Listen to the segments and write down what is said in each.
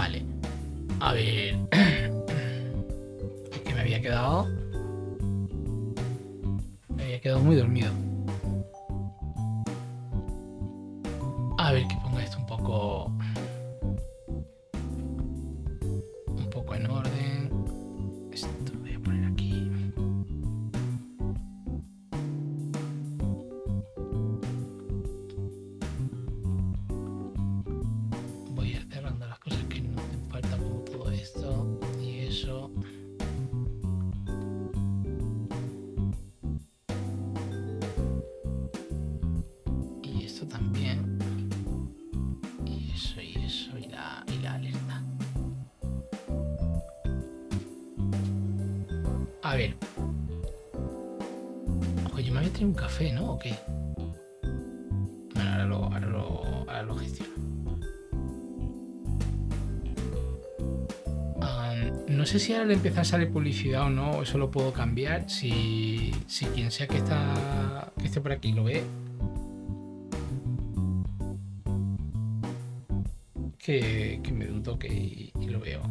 Vale. A ver. Es que me había quedado. Me había quedado muy dormido. Sé si ahora le empieza a salir publicidad o no, eso lo puedo cambiar. Si, si quien sea que, está, que esté por aquí lo ve, que, me dé un toque y lo veo.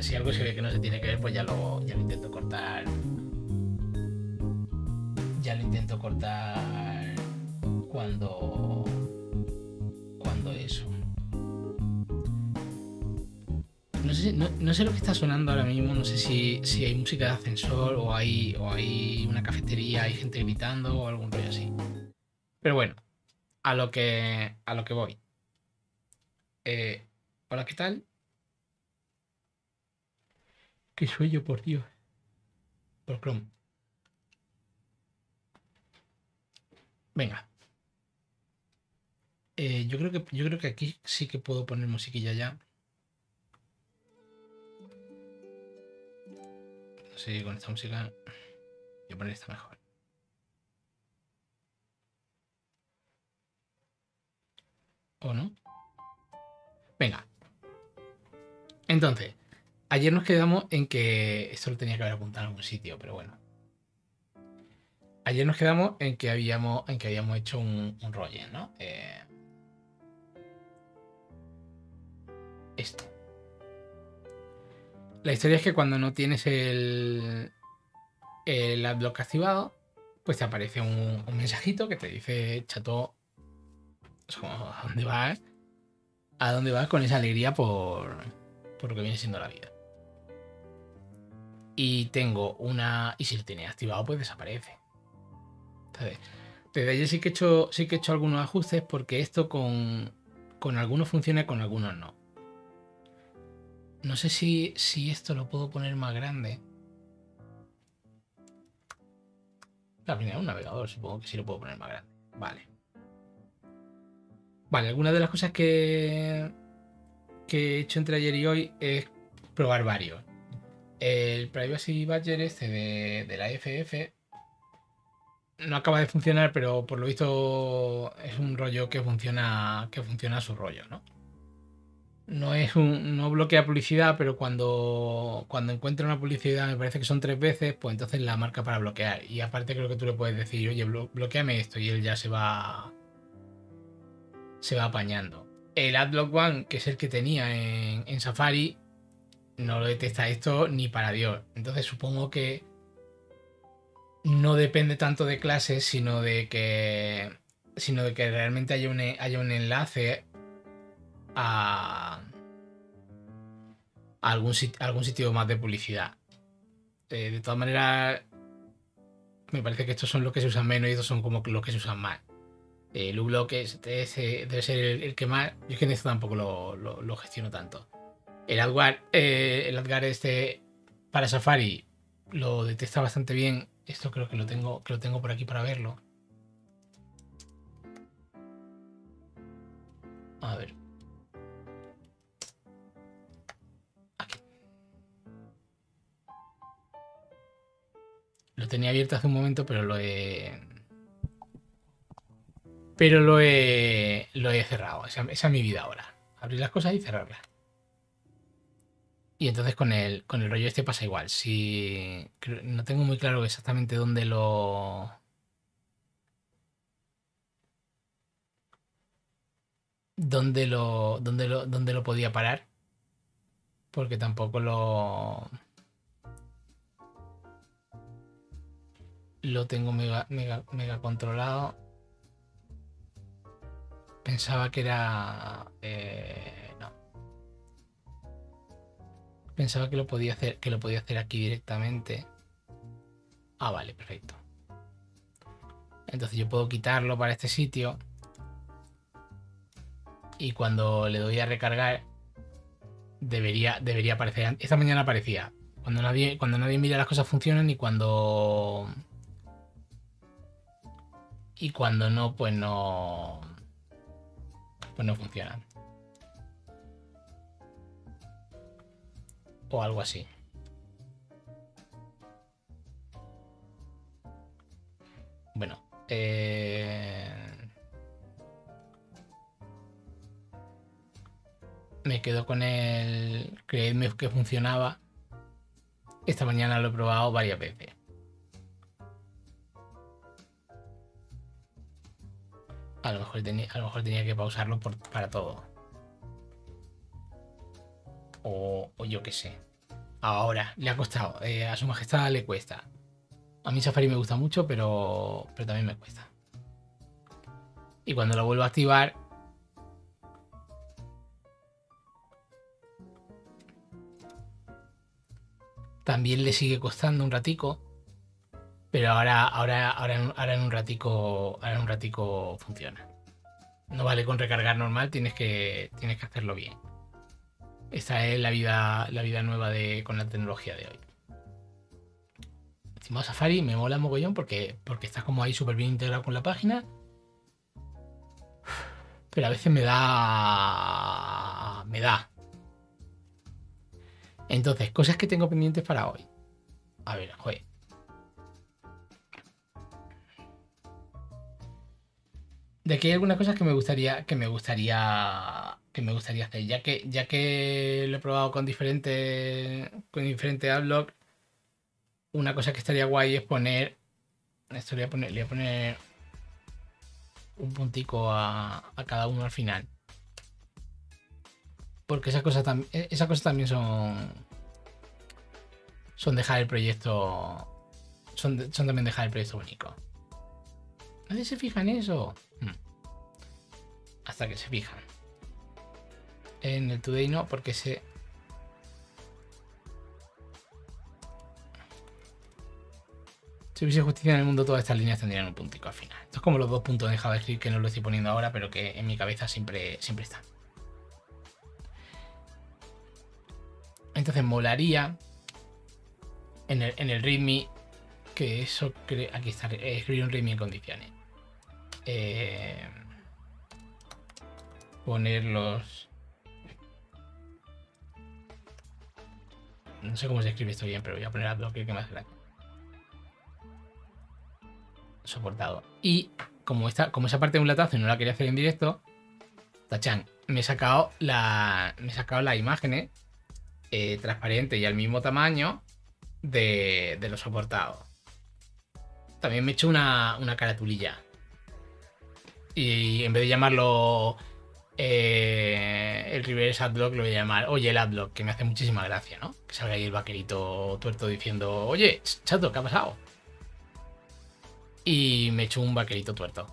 Si, algo se ve que no se tiene que ver, pues ya lo, ya lo intento cortar. Ya lo intento cortar cuando. Cuando eso. No sé, no sé lo que está sonando ahora mismo, no sé si, si hay música de ascensor o hay, o hay una cafetería, hay gente gritando o algún rollo así. Pero bueno, a lo que, a lo que voy. Eh, Hola, ¿qué tal? Qué sueño, por Dios. Por Chrome. Venga. Eh, yo creo que yo creo que aquí sí que puedo poner musiquilla ya. No sé con esta música voy a poner esta mejor. ¿O no? Venga. Entonces, ayer nos quedamos en que. Esto lo tenía que haber apuntado en algún sitio, pero bueno. Ayer nos quedamos en que habíamos, en que habíamos hecho un, un ¿no? Eh, esto. La historia es que cuando no tienes el, el adblock activado, pues te aparece un, un mensajito que te dice, chato, ¿a dónde vas? ¿A dónde vas con esa alegría por, por lo que viene siendo la vida? Y tengo una... Y si lo tienes activado, pues desaparece. Entonces, desde ayer sí que he hecho, sí que he hecho algunos ajustes porque esto con, con algunos funciona y con algunos no. No sé si, si esto lo puedo poner más grande. La primera un navegador, supongo que sí lo puedo poner más grande. Vale. Vale, algunas de las cosas que, que he hecho entre ayer y hoy es probar varios. El Privacy Badger este de, de la FF no acaba de funcionar, pero por lo visto es un rollo que funciona, que funciona a su rollo, ¿no? no es no bloquea publicidad, pero cuando, cuando encuentra una publicidad, me parece que son tres veces, pues entonces la marca para bloquear. Y aparte creo que tú le puedes decir, oye, bloqueame esto, y él ya se va. se va apañando. El AdBlock One, que es el que tenía en, en Safari, no lo detecta esto ni para Dios. Entonces supongo que no depende tanto de clases, sino de que. sino de que realmente haya un, haya un enlace a, algún, algún sitio más de publicidad. Eh, de todas maneras, me parece que estos son los que se usan menos y estos son como los que se usan más. El U-Block debe ser el, que más. Yo es que en esto tampoco lo, gestiono tanto. El AdWare, eh, el AdWare este para Safari lo detecta bastante bien. Esto creo que lo tengo, que lo tengo por aquí para verlo. A ver. Lo tenía abierto hace un momento, pero lo he. Pero lo he. Lo he cerrado. Esa, es mi vida ahora. Abrir las cosas y cerrarlas. Y entonces con el, con el rollo este pasa igual. Si. No tengo muy claro exactamente dónde lo. Dónde lo. dónde lo. podía parar. Porque tampoco lo. lo tengo mega, mega, mega controlado. Pensaba que era. Eh. Pensaba que lo podía hacer. Que lo podía hacer aquí directamente. Ah, vale, perfecto. Entonces yo puedo quitarlo para este sitio. Y cuando le doy a recargar. Debería, debería aparecer. Esta mañana aparecía. Cuando nadie, cuando nadie mira las cosas funcionan y cuando y cuando no, pues no. Pues no funcionan. O algo así. Bueno. Eh... Me quedo con el creedme que funcionaba. Esta mañana lo he probado varias veces. A lo mejor tenía, a lo mejor tenía que pausarlo para todo. O, yo qué sé. Ahora, le ha costado. Eh, a su majestad le cuesta. A mí Safari me gusta mucho, pero, pero también me cuesta. Y cuando lo vuelvo a activar... También le sigue costando un ratico. Pero ahora, ahora, ahora, en, un ratico, ahora en un ratico funciona. No vale con recargar normal, tienes que, tienes que hacerlo bien. Esta es la vida, la vida nueva de, con la tecnología de hoy. Estimado Safari, me mola mogollón porque, porque está como ahí súper bien integrado con la página. Pero a veces me da. Me da. Entonces, cosas que tengo pendientes para hoy. A ver, joder. de aquí hay algunas cosas que me gustaría que me gustaría que me gustaría hacer. Ya que ya que lo he probado con diferentes con diferentes adblock una cosa que estaría guay es poner esto le voy a poner, le voy a poner un puntico a, a cada uno al final. Porque esas cosas también esas cosas también son son dejar el proyecto son, son también dejar el proyecto único. Nadie se fija en eso. Hasta que se fijan. En el Today no, porque se... Si hubiese justicia en el mundo, todas estas líneas tendrían un puntico al final. Esto es como los dos puntos de JavaScript que no lo estoy poniendo ahora, pero que en mi cabeza siempre, siempre están. Entonces molaría en el, en el README que eso... Aquí está, escribir un README en condiciones. Eh, poner los... No sé cómo se escribe esto bien, pero voy a poner a que más grande. Soportado. Y como, esta, como esa parte de un latazo y no la quería hacer en directo, tachan, me he sacado la. Me he sacado las imágenes eh, transparentes y al mismo tamaño de, de los soportados. También me he hecho una, una caratulilla. Y en vez de llamarlo eh, el reverse adblock, lo voy a llamar Oye el adblock, que me hace muchísima gracia, ¿no? Que salga ahí el vaquerito tuerto diciendo Oye, chato, ¿qué ha pasado? Y me he hecho un vaquerito tuerto.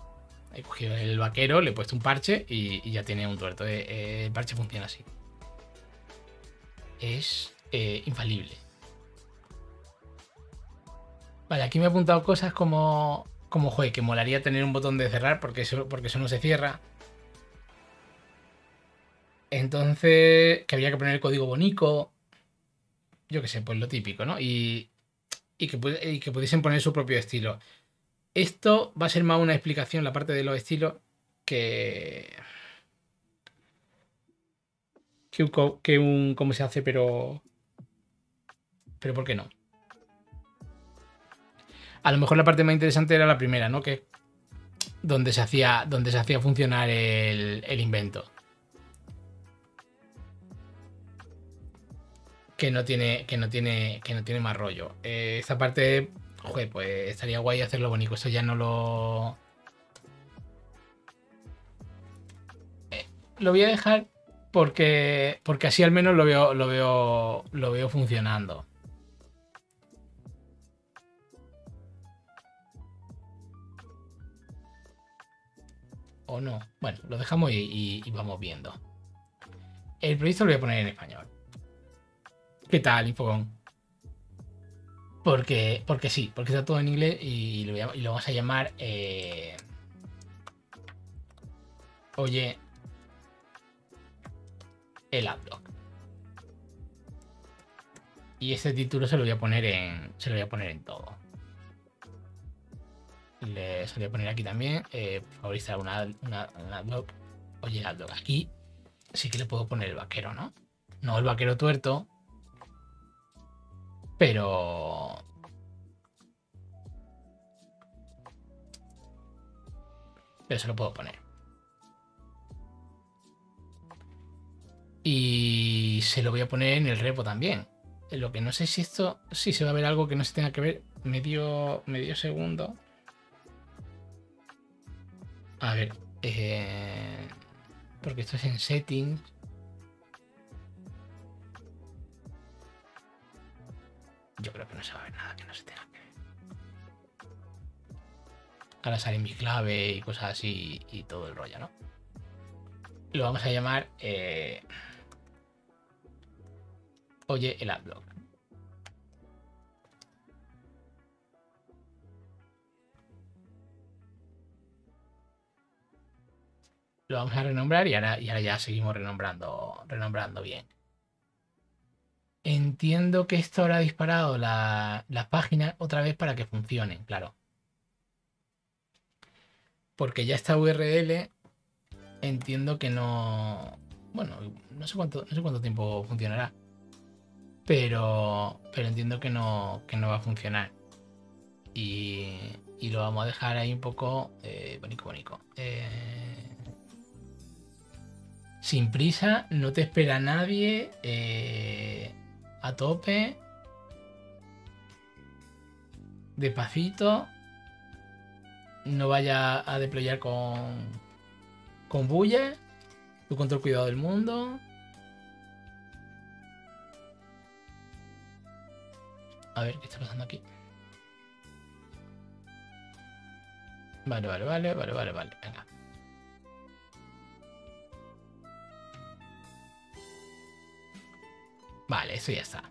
He cogido el vaquero, le he puesto un parche y, ya tiene un tuerto. Eh, eh, el parche funciona así. Es infalible. Vale, aquí me he apuntado cosas como como, joder, que molaría tener un botón de cerrar porque eso, porque eso no se cierra. Entonces, que había que poner el código bonico. Yo qué sé, pues lo típico, ¿no? Y, y, que, que pudiesen poner su propio estilo. Esto va a ser más una explicación, la parte de los estilos, que. Que un, que. ¿Cómo se hace? Pero. Pero ¿por qué no? A lo mejor la parte más interesante era la primera, ¿no? Que donde se hacía, donde se hacía funcionar el, invento. Que no tiene, que no tiene, que no tiene más rollo. Eh, esta parte, joder, pues estaría guay hacerlo bonito. Eso ya no lo. Eh, lo voy a dejar porque, porque así al menos lo veo, lo veo, lo veo funcionando. o no. Bueno, lo dejamos y, vamos viendo. El proyecto lo voy a poner en español. ¿Qué tal, Infogón? Porque, porque sí, porque está todo en inglés y lo, vamos a llamar. Eh, oye, el adblock. Y este título se lo voy a poner en. Se lo voy a poner en todo le solía poner aquí también, eh, favorizar una, una, Oye, el aquí sí que le puedo poner el vaquero, ¿no? No el vaquero tuerto, pero... Pero se lo puedo poner. Y se lo voy a poner en el repo también. Lo que no sé si esto, si se va a ver algo que no se tenga que ver medio, medio segundo. A ver. Eh, porque esto es en settings. Yo creo que no se va a ver nada que no se tenga que ver. Ahora sale mi clave y cosas así y todo el rollo, ¿no? Lo vamos a llamar. Eh, oye, el adblock. lo vamos a renombrar y ahora, y ahora ya seguimos renombrando, renombrando bien. Entiendo que esto habrá disparado las la páginas otra vez para que funcionen, claro. Porque ya esta URL entiendo que no. Bueno, no sé cuánto, no sé cuánto tiempo funcionará. Pero. Pero entiendo que no, que no va a funcionar. Y, y lo vamos a dejar ahí un poco. Eh, bonito, bonito. Eh, sin prisa, no te espera nadie, eh, a tope, despacito, no vaya a deployar con, con bulla, tú con el cuidado del mundo. A ver, ¿qué está pasando aquí? Vale, vale, vale, vale, vale, vale, venga. Vale, eso ya está.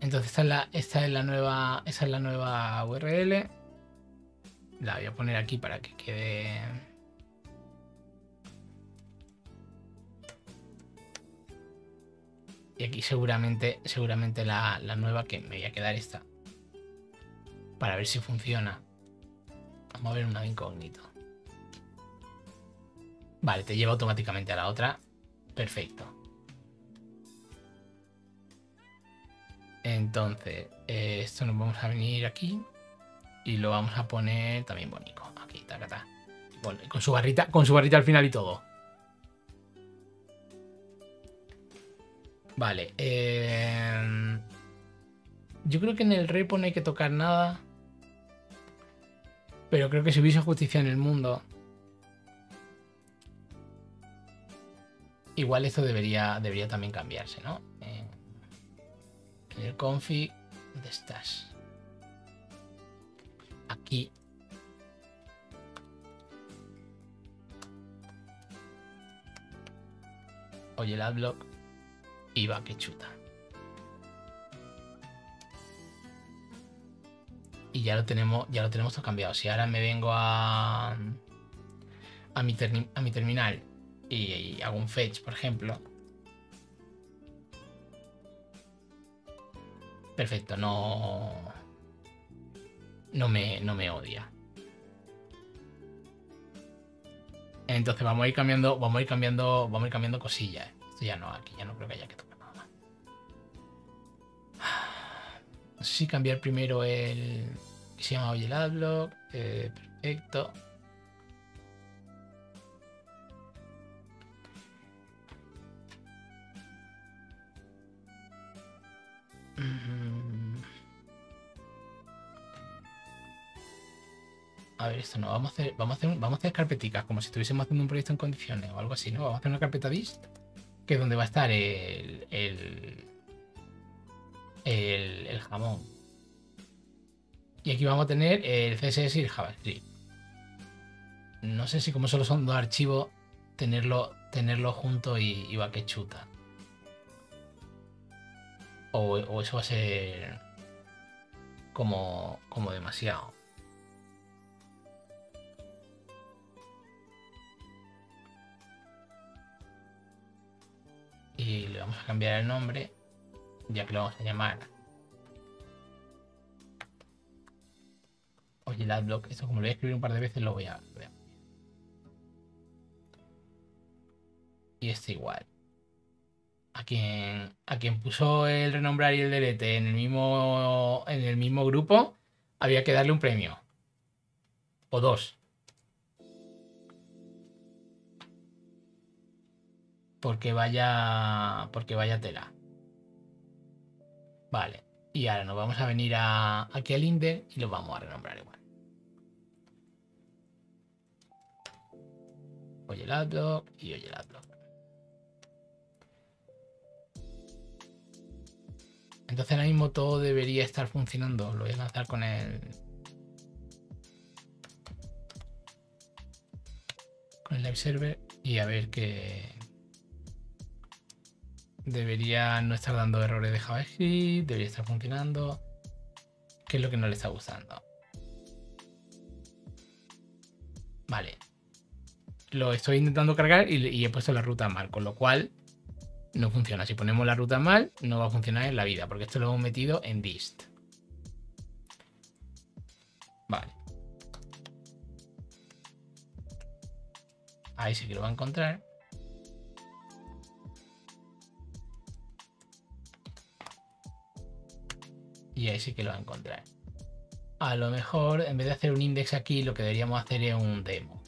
Entonces esta es la, nueva. Esa es la nueva URL. La voy a poner aquí para que quede. Y aquí seguramente, seguramente la, la nueva que me voy a quedar esta. Para ver si funciona. Vamos a ver una incógnito. Vale, te lleva automáticamente a la otra. Perfecto. Entonces, eh, esto nos vamos a venir aquí y lo vamos a poner también bonito. Aquí, tacata. Con su barrita, con su barrita al final y todo. Vale. Em, yo creo que en el repo no hay que tocar nada. Pero creo que si hubiese justicia en el mundo. Igual esto debería, debería también cambiarse, ¿no? En, el config. ¿Dónde estás? Aquí. Oye el adblock. Y va que chuta. Y ya lo tenemos, ya lo tenemos todo cambiado. Si ahora me vengo a. a mi, a mi terminal y hago un fetch, por ejemplo. Perfecto, no. No me, no me odia. Entonces vamos a ir cambiando, vamos a ir cambiando, vamos a ir cambiando cosillas. Esto ya no, aquí ya no creo que haya que tocar nada más. No cambiar primero el que se llama Oye el Adblock. eh, perfecto. Mm. A ver, esto no, vamos a hacer, vamos carpeticas, como si estuviésemos haciendo un proyecto en condiciones o algo así, ¿no? Vamos a hacer una carpeta dist, que es donde va a estar el, jamón. Y aquí vamos a tener el CSS y el JavaScript. No sé si como solo son dos archivos, tenerlo, tenerlo junto y, va que chuta. O, eso va a ser como demasiado. Y le vamos a cambiar el nombre, ya que lo vamos a llamar. Oye, el adblock, esto como lo voy a escribir un par de veces, lo voy a. Y este igual. A quien, a quien puso el renombrar y el delete en el mismo, en el mismo grupo, había que darle un premio. O dos. Porque vaya. Porque vaya tela. Vale. Y ahora nos vamos a venir a, aquí al Inder y lo vamos a renombrar igual. Oye el adblock y oye el adblock. Entonces ahora mismo todo debería estar funcionando. Lo voy a lanzar con el. Con el live server y a ver qué. Debería no estar dando errores de JavaScript, debería estar funcionando. ¿Qué es lo que no le está gustando? Vale. Lo estoy intentando cargar y, y he puesto la ruta mal, con lo cual no funciona. Si ponemos la ruta mal, no va a funcionar en la vida, porque esto lo hemos metido en dist. Vale. Ahí sí que lo va a encontrar. Y ahí sí que lo va a encontrar. A lo mejor, en vez de hacer un index aquí, lo que deberíamos hacer es un demo.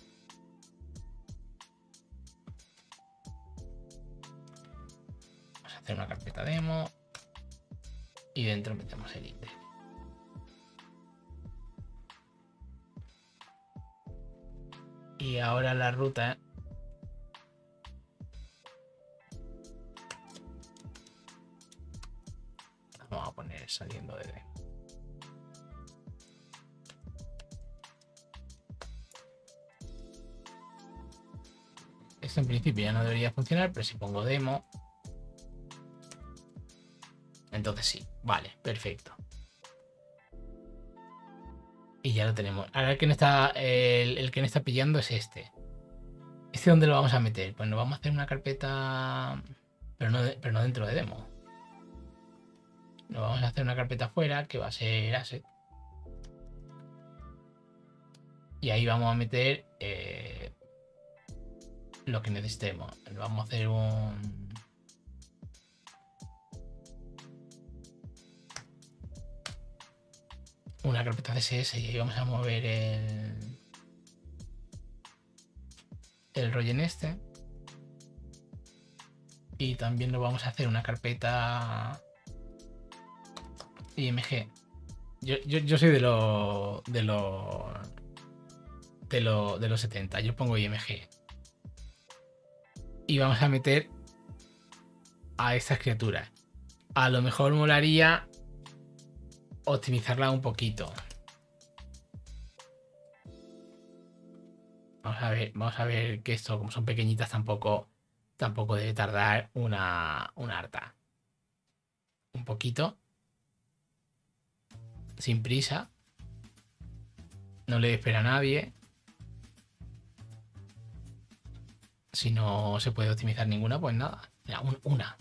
Vamos a hacer una carpeta demo. Y dentro metemos el index. Y ahora la ruta. Vamos a poner saliendo de demo. Esto en principio ya no debería funcionar, pero si pongo demo. Entonces sí, vale, perfecto. Y ya lo tenemos. Ahora el que no está, el, que está pillando es este. ¿Este dónde lo vamos a meter? Pues nos vamos a hacer una carpeta, pero no, pero no dentro de demo. Nos vamos a hacer una carpeta afuera que va a ser asset. Y ahí vamos a meter eh, lo que necesitemos. Vamos a hacer un. Una carpeta CSS y ahí vamos a mover el. El rollo en este. Y también nos vamos a hacer una carpeta IMG. Yo, yo, yo soy de los de los de, lo, de los 70. Yo pongo IMG. Y vamos a meter a estas criaturas. A lo mejor molaría optimizarla un poquito. Vamos a ver, vamos a ver que esto, como son pequeñitas, tampoco, tampoco debe tardar una, una harta. Un poquito. Sin prisa. No le espera a nadie. Si no se puede optimizar ninguna, pues nada. Mira, una.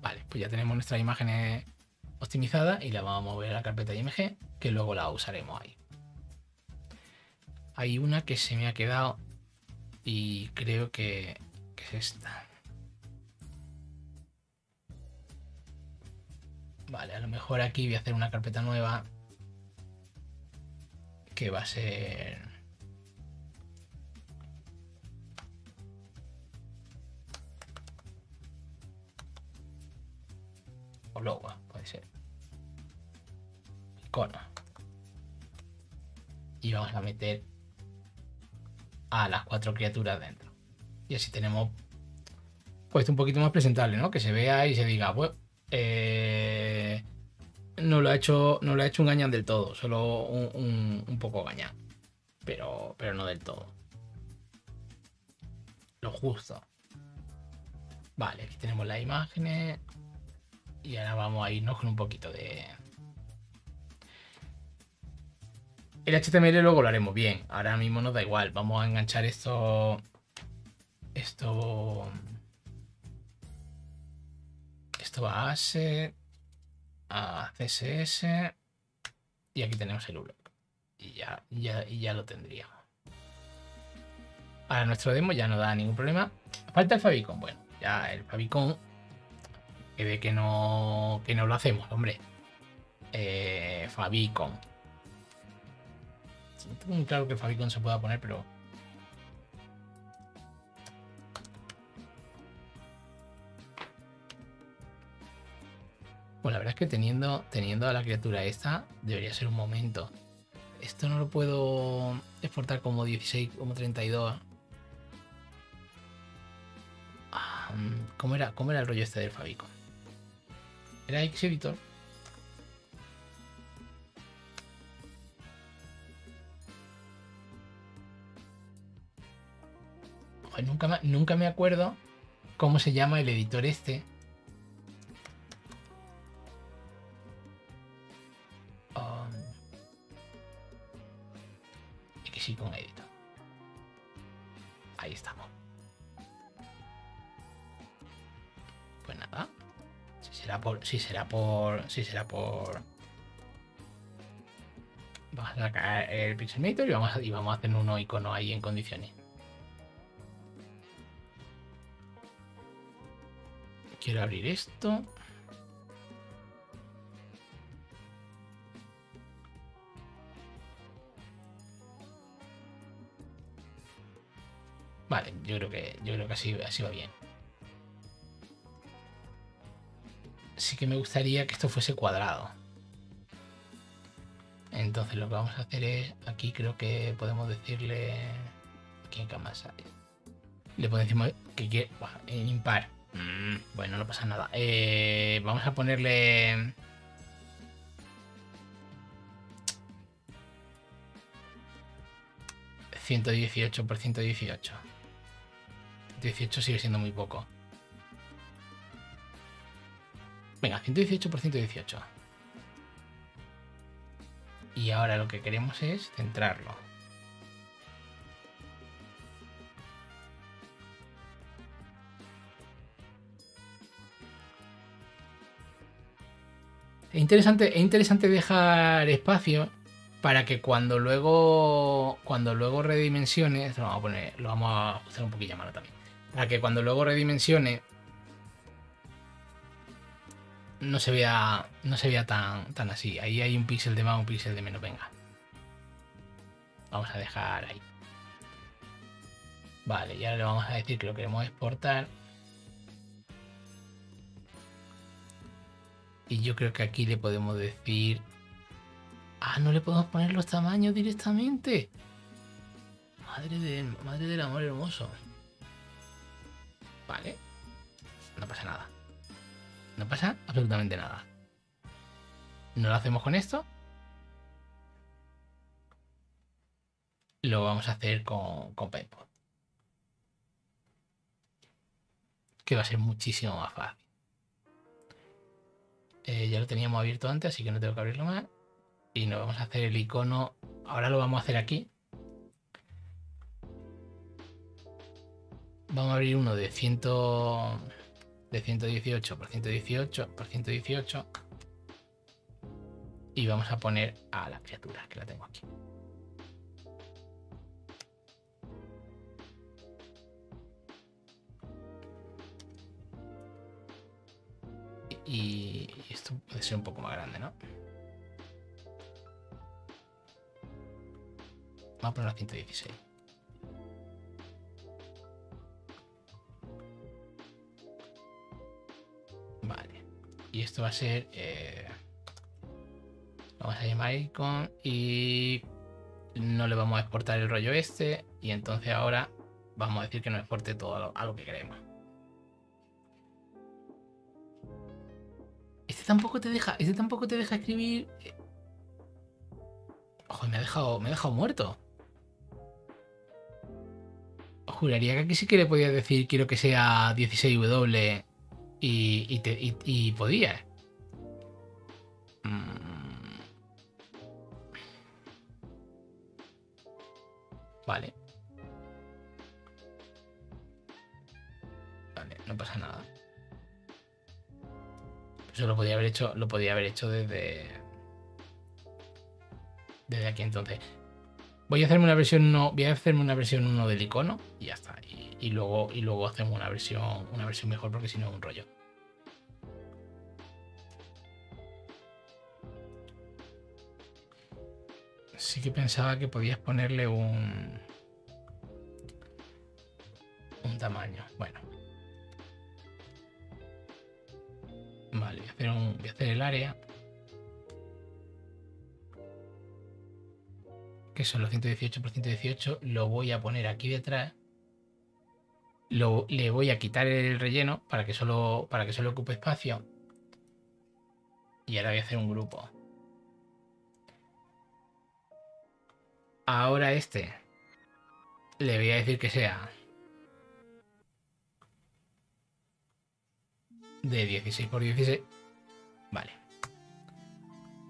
Vale, pues ya tenemos nuestras imágenes optimizadas y la vamos a mover a la carpeta IMG, que luego la usaremos ahí. Hay una que se me ha quedado y creo que, que es esta. Vale, a lo mejor aquí voy a hacer una carpeta nueva que va a ser... O logo, puede ser. Icono. Y vamos a meter a las cuatro criaturas dentro. Y así tenemos puesto un poquito más presentable, ¿no? Que se vea y se diga, pues, eh, no lo ha hecho, no lo ha hecho un gañán del todo, solo un, poco gañán. Pero, pero no del todo. Lo justo. Vale, aquí tenemos las imágenes. Y ahora vamos a irnos con un poquito de. El HTML luego lo haremos bien. Ahora mismo nos da igual. Vamos a enganchar esto. Esto. Esto a ser a CSS y aquí tenemos el ULOC y ya, ya, y ya lo tendríamos. Para nuestro demo ya no da ningún problema. Falta el Fabicon. Bueno, ya el Fabicon que ve que no, que no lo hacemos, hombre. Eh, Fabicon. claro que el Fabicon se pueda poner, pero Pues la verdad es que teniendo, teniendo a la criatura esta, debería ser un momento. Esto no lo puedo exportar como 16, como 32. Ah, ¿Cómo era, ¿Cómo era el rollo este del Fabicon? ¿Era Exhibitor? nunca, nunca me acuerdo cómo se llama el editor este con editor. Ahí estamos. Pues nada. Si será por. Si será por. Si será por. Vamos a sacar el Pixelmator y vamos a, y vamos a hacer un icono ahí en condiciones. Quiero abrir esto. Vale, yo creo que, yo creo que así, así va bien. Sí que me gustaría que esto fuese cuadrado. Entonces lo que vamos a hacer es, aquí creo que podemos decirle, aquí en Kamasa, le podemos decir que quiere, en impar. Mm, bueno, no pasa nada. Eh, vamos a ponerle... ¿118 por 118? 18 sigue siendo muy poco. Venga, 118 por 118. Y ahora lo que queremos es centrarlo. Es interesante, es interesante dejar espacio para que cuando luego cuando luego redimensione, lo vamos a poner, lo vamos a ajustar un poquillo a mano también para que cuando luego redimensione no se vea no se vea tan, tan así. Ahí hay un píxel de más, un píxel de menos. Venga. Vamos a dejar ahí. Vale, y ahora le vamos a decir que lo queremos exportar. Y yo creo que aquí le podemos decir... Ah, no le podemos poner los tamaños directamente. Madre, de, madre del amor hermoso. Vale. No pasa nada. No pasa absolutamente nada. No lo hacemos con esto. Lo vamos a hacer con, con PayPal. Que va a ser muchísimo más fácil. Eh, ya lo teníamos abierto antes, así que no tengo que abrirlo más. Y nos vamos a hacer el icono. Ahora lo vamos a hacer aquí. Vamos a abrir uno de 100 de 118 por 118 por 118 y vamos a poner a la criatura que la tengo aquí. Y, esto puede ser un poco más grande, ¿no? Vamos a poner a 116. Y esto va a ser... Eh, vamos a llamar icon y no le vamos a exportar el rollo este. Y entonces ahora vamos a decir que nos exporte todo a lo que queremos. Este tampoco te deja, este tampoco te deja escribir. Ojo, me ha dejado, me ha dejado muerto. Juraría que aquí sí que le podía decir quiero que sea 16W y, y, podía. Mm. Vale. Vale, no pasa nada. Eso lo podía haber hecho, lo podía haber hecho desde. Desde aquí entonces. Voy a hacerme una versión no. Voy a hacerme una versión 1 del icono y ya está. Y, luego, y luego hacemos una versión. Una versión mejor porque si no es un rollo. Sí que pensaba que podías ponerle un. un tamaño. Bueno. Vale, voy a hacer, un, voy a hacer el área. Que son los 118 por 118. Lo voy a poner aquí detrás. Lo, le voy a quitar el relleno para que solo para que solo ocupe espacio. Y ahora voy a hacer un grupo. Ahora este le voy a decir que sea de 16 por 16. Vale.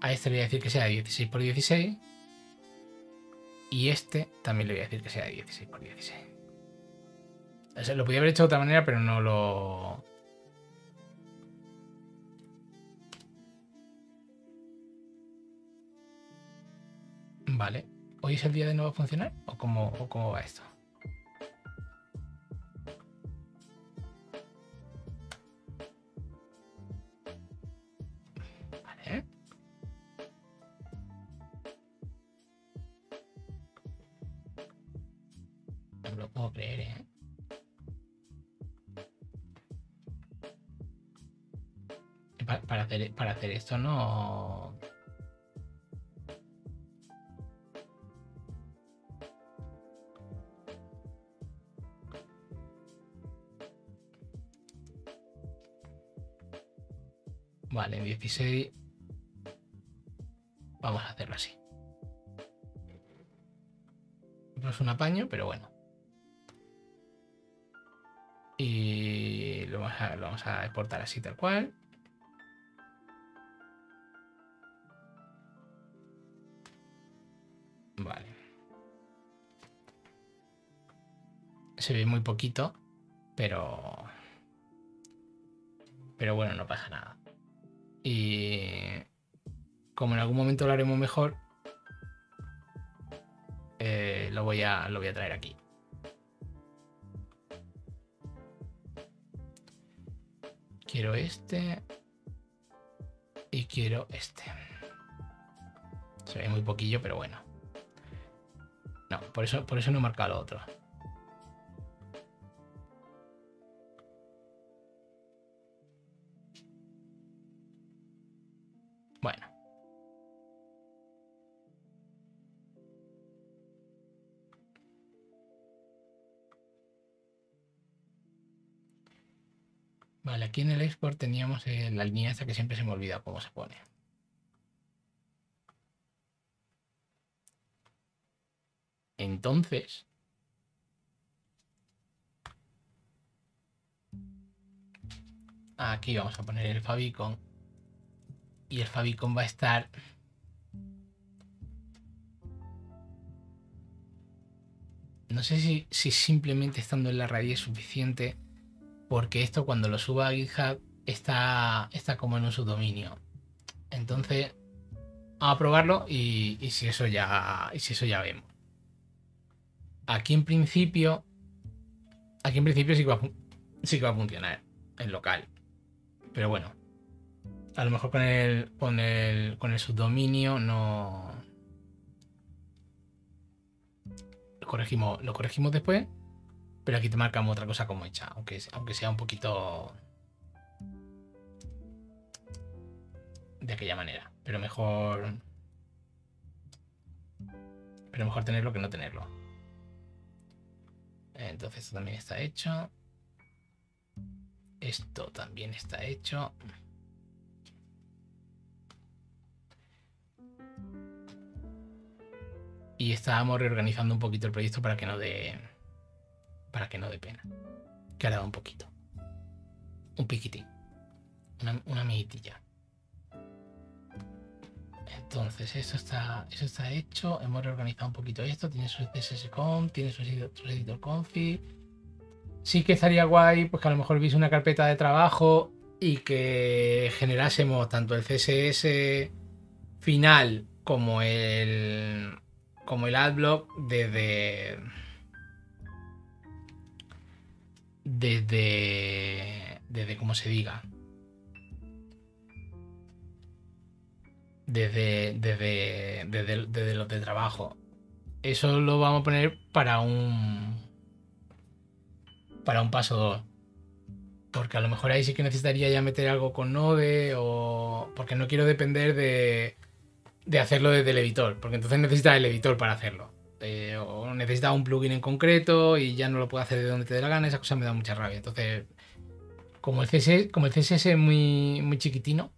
A este le voy a decir que sea de 16 por 16. Y este también le voy a decir que sea de 16 por 16. Lo podía haber hecho de otra manera, pero no lo... Vale. ¿Hoy es el día de no funcionar? ¿O cómo, o cómo va esto? Esto no... Vale, en 16 vamos a hacerlo así. No es un apaño, pero bueno. Y lo vamos a exportar así tal cual. Se ve muy poquito, pero... Pero bueno, no pasa nada. Y como en algún momento lo haremos mejor, eh, lo, voy a, lo voy a traer aquí. Quiero este. Y quiero este. Se ve muy poquillo, pero bueno. No, por eso, por eso no he marcado otro. Vale, aquí en el export teníamos eh, la esta que siempre se me olvida cómo se pone. Entonces, aquí vamos a poner el favicon y el favicon va a estar no sé si, si, simplemente estando en la radio es suficiente porque esto cuando lo suba a GitHub está, está como en un subdominio. Entonces a probarlo y, si eso ya si eso ya vemos. Aquí en principio, aquí en principio sí que, va, sí va a funcionar en local. Pero bueno, a lo mejor con el, con el, con el subdominio no... Corregimos, lo corregimos después, pero aquí te marcamos otra cosa como hecha, aunque, aunque sea un poquito de aquella manera. Pero mejor... Pero mejor tenerlo que no tenerlo. Entonces esto también está hecho. Esto también está hecho. Y estábamos reorganizando un poquito el proyecto para que no dé. Para que no dé pena. Que ahora un poquito. Un piquitín. Una, una entonces, eso está, eso está hecho. Hemos reorganizado un poquito esto. Tiene su CSS tiene su, editor config. Sí que estaría guay, pues que a lo mejor viese una carpeta de trabajo y que generásemos tanto el CSS final como el como el adblock desde desde desde como se diga desde, desde, desde, los de trabajo. Eso lo vamos a poner para un. Para un paso 2. Porque a lo mejor ahí sí que necesitaría ya meter algo con Node o. Porque no quiero depender de, de hacerlo desde el editor. Porque entonces necesita el editor para hacerlo. Eh, o necesita un plugin en concreto y ya no lo puedo hacer de donde te dé la gana. Esa cosa me da mucha rabia. Entonces, como el CSS, como el CSS es muy, muy chiquitino,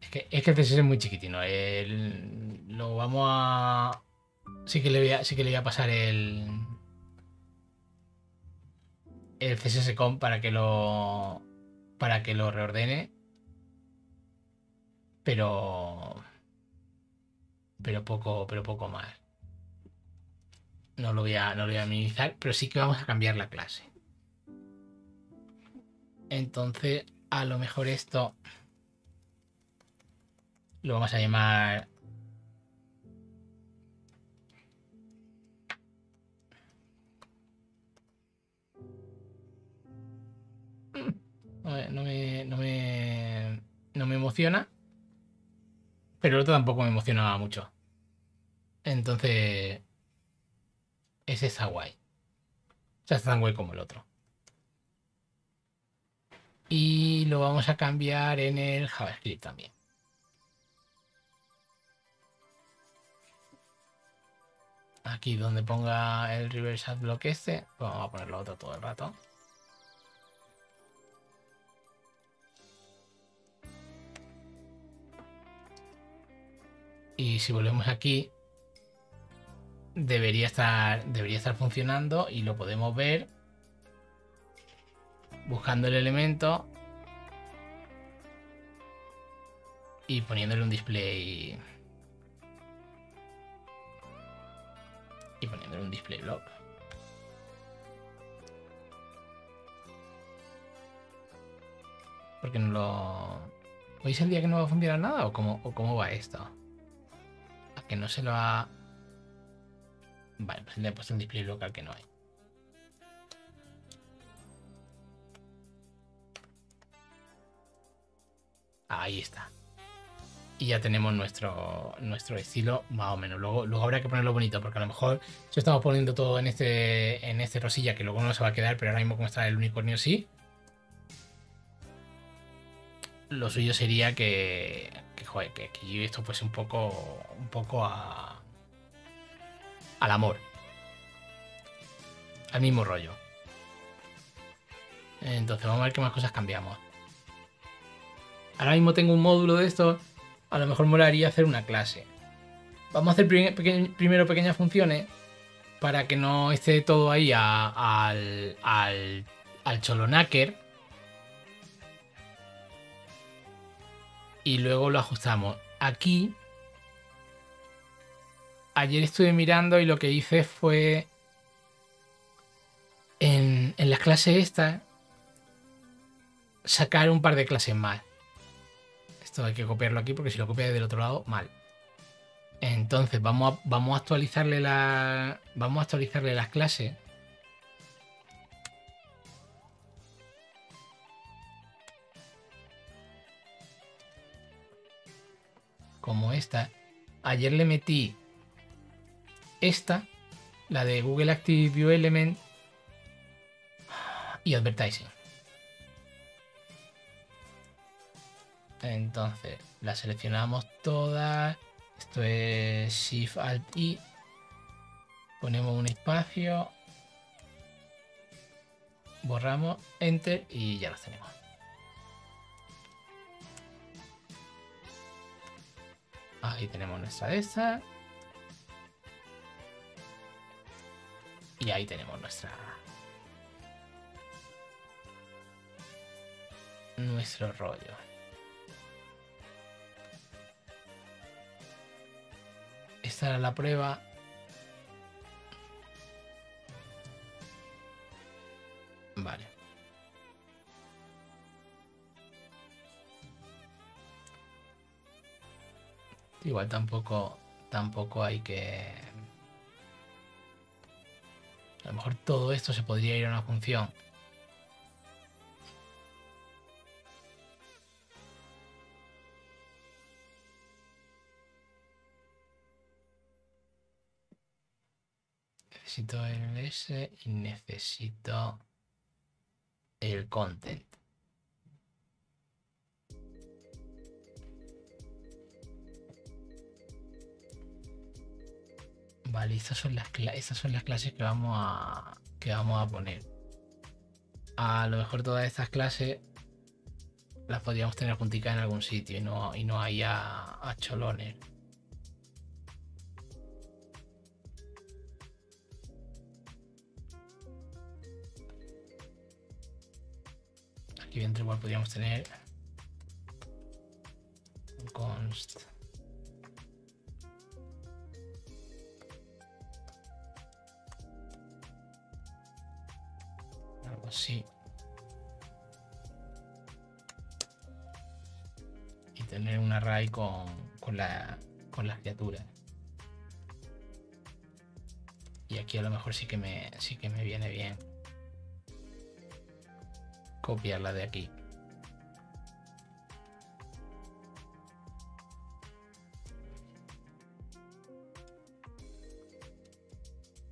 Es que, el CSS es muy chiquitino. lo vamos a. Sí que le voy a, sí que le voy a pasar el. El CSS.com para que lo. Para que lo reordene. Pero. Pero poco, pero poco más. No lo voy a, no lo voy a minimizar, pero sí que vamos a cambiar la clase. Entonces, a lo mejor esto lo vamos a llamar... No me, no me, no me emociona. Pero el otro tampoco me emocionaba mucho. Entonces... Ese está guay. O sea, está tan guay como el otro. Y lo vamos a cambiar en el JavaScript también. aquí donde ponga el reverse block este, pues vamos a ponerlo otro todo el rato. Y si volvemos aquí, debería estar, debería estar funcionando y lo podemos ver buscando el elemento y poniéndole un display y poniéndole un display block. Porque no lo... ¿Hoy el día que no va a funcionar nada o cómo, cómo va esto? Que no se lo ha... Vale, pues le he puesto un display local que no hay. Ahí está y ya tenemos nuestro, nuestro estilo más o menos. Luego, luego habrá que ponerlo bonito, porque a lo mejor si estamos poniendo todo en este, en este rosilla, que luego no se va a quedar, pero ahora mismo como está el unicornio sí. Lo suyo sería que, que, joder, que, que esto fuese un poco, un poco a, al amor. Al mismo rollo. Entonces vamos a ver qué más cosas cambiamos. Ahora mismo tengo un módulo de esto. A lo mejor molaría hacer una clase. Vamos a hacer primero pequeñas funciones para que no esté todo ahí al, al, al cholonaker. Y luego lo ajustamos. Aquí ayer estuve mirando y lo que hice fue en, en las clases estas sacar un par de clases más. Esto hay que copiarlo aquí porque si lo copia del otro lado, mal. Entonces vamos a, vamos a actualizarle la. Vamos a actualizarle las clases. Como esta. Ayer le metí esta, la de Google Active View Element y Advertising. Entonces, la seleccionamos todas. Esto es Shift Alt I. Ponemos un espacio. Borramos Enter y ya las tenemos. Ahí tenemos nuestra esta. Y ahí tenemos nuestra. Nuestro rollo. Esta era la prueba. Vale. Igual tampoco, tampoco hay que a lo mejor todo esto se podría ir a una función. Necesito el S y necesito el content. Vale, estas son las, clases que vamos a, que vamos a poner. A lo mejor todas estas clases las podríamos tener junticas en algún sitio y no, y no hay a, a cholones. Aquí dentro igual podríamos tener const Sí. Y tener un array con, con, la, con las criaturas. Y aquí a lo mejor sí que me, sí que me viene bien copiarla de aquí.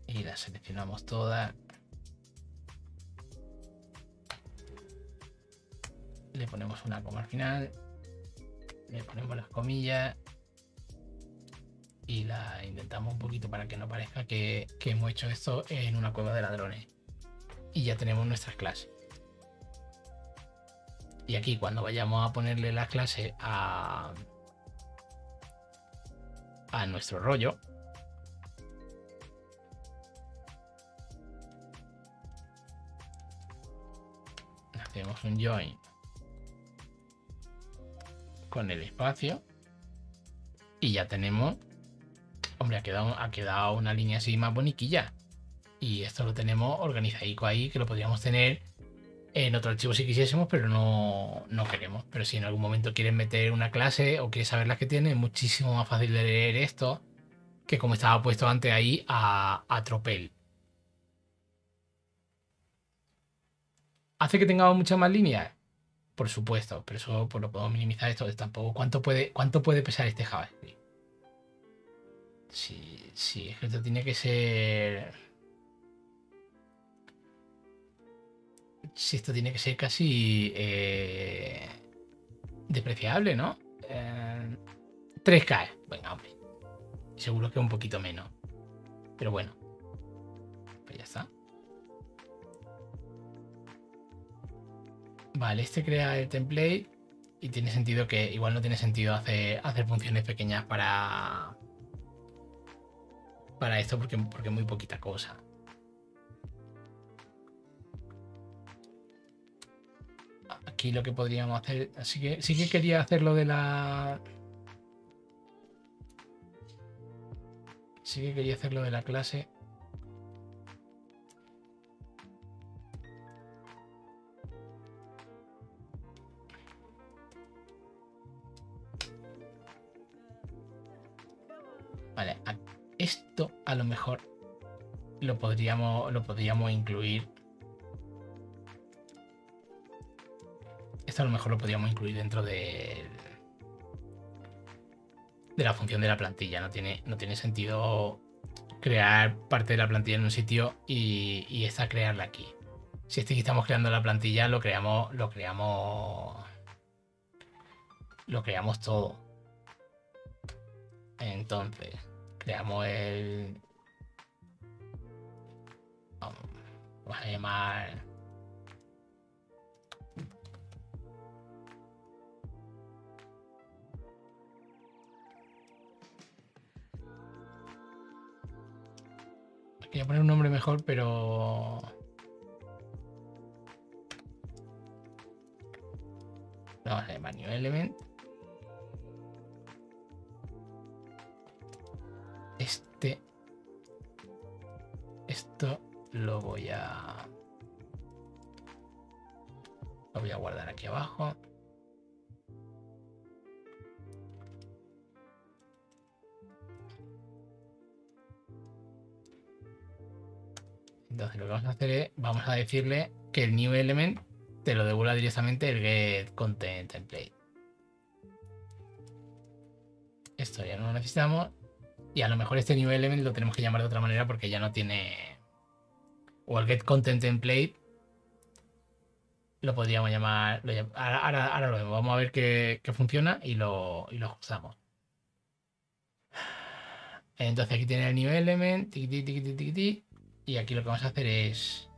Y la seleccionamos toda le ponemos una coma al final, le ponemos las comillas y la intentamos un poquito para que no parezca que, hemos hecho esto en una cueva de ladrones. Y ya tenemos nuestras clases. Y aquí cuando vayamos a ponerle las clases a, a nuestro rollo, hacemos un join con el espacio. Y ya tenemos. Hombre, ha quedado, ha quedado una línea así más boniquilla. Y esto lo tenemos organizadico ahí, que lo podríamos tener en otro archivo si quisiésemos, pero no, no queremos. Pero si en algún momento quieren meter una clase o quieren saber las que tiene, es muchísimo más fácil de leer esto que como estaba puesto antes ahí a, a tropel. ¿Hace que tengamos muchas más líneas? Por supuesto, pero eso pues, lo podemos minimizar esto tampoco. ¿Cuánto puede, cuánto puede pesar este JavaScript? Sí, sí, es que esto tiene que ser. Sí, esto tiene que ser casi eh, despreciable, ¿no? 3K. Eh, Venga, hombre. Seguro que un poquito menos. Pero bueno. Pues ya está. Vale, este crea el template y tiene sentido que igual no tiene sentido hacer, hacer funciones pequeñas para para esto porque, porque muy poquita cosa. Aquí lo que podríamos hacer, así que sí que quería hacer lo de la sí que quería hacer lo de la clase Vale, esto a lo mejor lo podríamos, lo podríamos incluir. Esto a lo mejor lo podríamos incluir dentro de, de la función de la plantilla. No tiene, no tiene sentido crear parte de la plantilla en un sitio y, y esta crearla aquí. Si este que estamos creando la plantilla, lo creamos, lo creamos, lo creamos todo. Entonces, creamos el... Vamos a llamar... Quería poner un nombre mejor, pero... Vamos a llamar New Element. Este. Esto lo voy a. Lo voy a guardar aquí abajo. Entonces lo que vamos a hacer es, vamos a decirle que el new element te lo devuelva directamente el get content template. Esto ya no lo necesitamos. Y a lo mejor este new element lo tenemos que llamar de otra manera porque ya no tiene. O el get content template. Lo podríamos llamar. ahora, lo vemos. Vamos a ver qué, funciona y lo, y lo ajustamos. Entonces aquí tiene el new element. y aquí lo que vamos a hacer es.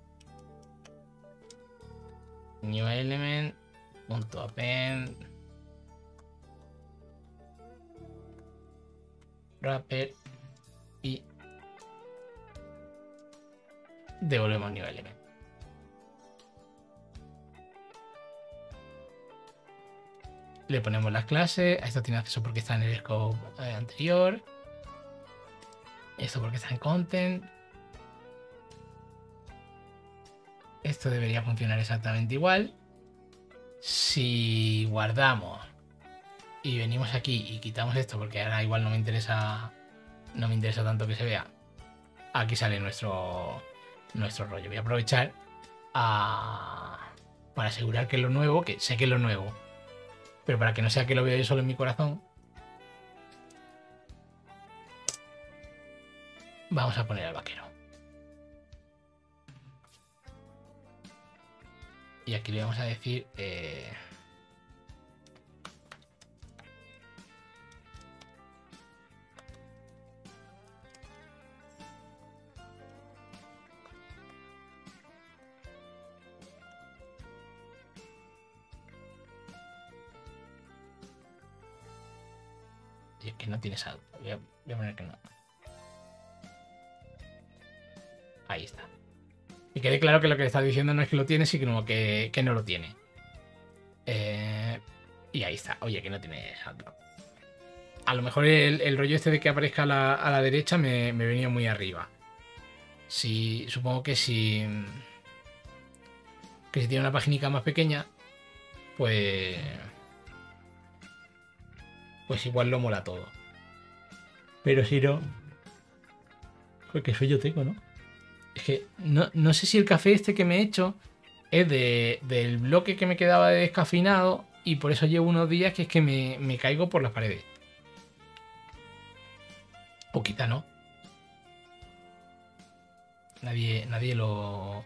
New element. Punto append wrapper y devolvemos new element. Le ponemos las clases, a esto tiene acceso porque está en el scope eh, anterior, esto porque está en content. Esto debería funcionar exactamente igual. Si guardamos y venimos aquí y quitamos esto porque ahora igual no me interesa no me interesa tanto que se vea aquí sale nuestro nuestro rollo. Voy a aprovechar para asegurar que lo nuevo que sé que es lo nuevo pero para que no sea que lo vea yo solo en mi corazón vamos a poner al vaquero. Y aquí le vamos a decir eh, que no tiene saldo. Voy a, poner que no. Ahí está. Y quede claro que lo que le está diciendo no es que lo tiene, sino que, que no lo tiene. Eh, y ahí está. Oye, que no tiene saldo. A lo mejor el, rollo este de que aparezca a la, derecha me, me, venía muy arriba. Si, supongo que si. Que si tiene una página más pequeña, pues pues igual lo mola todo. Pero si no. Porque soy yo tengo, ¿no? Es que no, sé si el café este que me he hecho es de, del bloque que me quedaba de descafeinado y por eso llevo unos días que es que me, me caigo por las paredes. O quizá no. Nadie, nadie lo.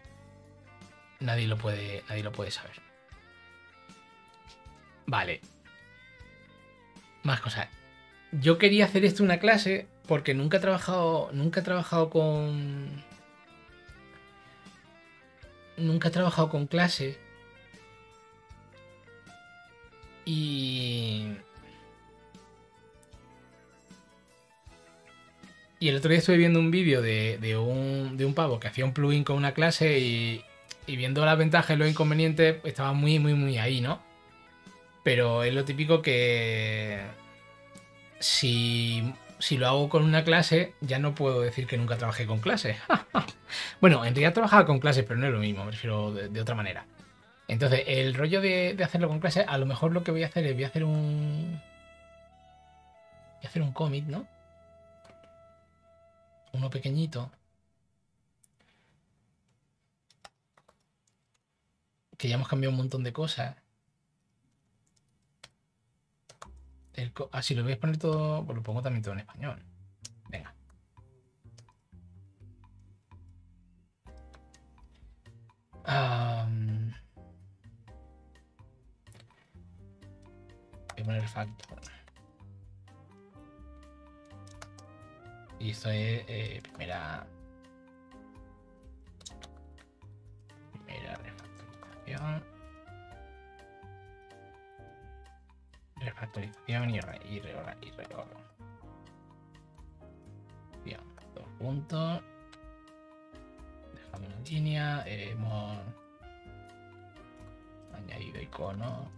Nadie lo puede. Nadie lo puede saber. Vale, más cosas. Yo quería hacer esto una clase porque nunca he trabajado. Nunca he trabajado con. Nunca he trabajado con clase. Y. Y el otro día estuve viendo un vídeo de, de, un, de un pavo que hacía un plugin con una clase y, y viendo las ventajas y los inconvenientes, estaba muy, muy, muy ahí, ¿no? Pero es lo típico que si, si lo hago con una clase, ya no puedo decir que nunca trabajé con clases. bueno, en realidad trabajaba con clases, pero no es lo mismo, me refiero de, otra manera. Entonces, el rollo de, hacerlo con clases, a lo mejor lo que voy a hacer es voy a hacer un. Voy a hacer un commit, ¿no? Uno pequeñito. Que ya hemos cambiado un montón de cosas. Ah, si lo voy a poner todo, pues lo pongo también todo en español. Venga. voy a poner el factor. Y esto es eh, primera. Primera refactorización. Refactorización y, re, y, re, y Bien, dos puntos. Dejamos una línea. Hemos añadido icono.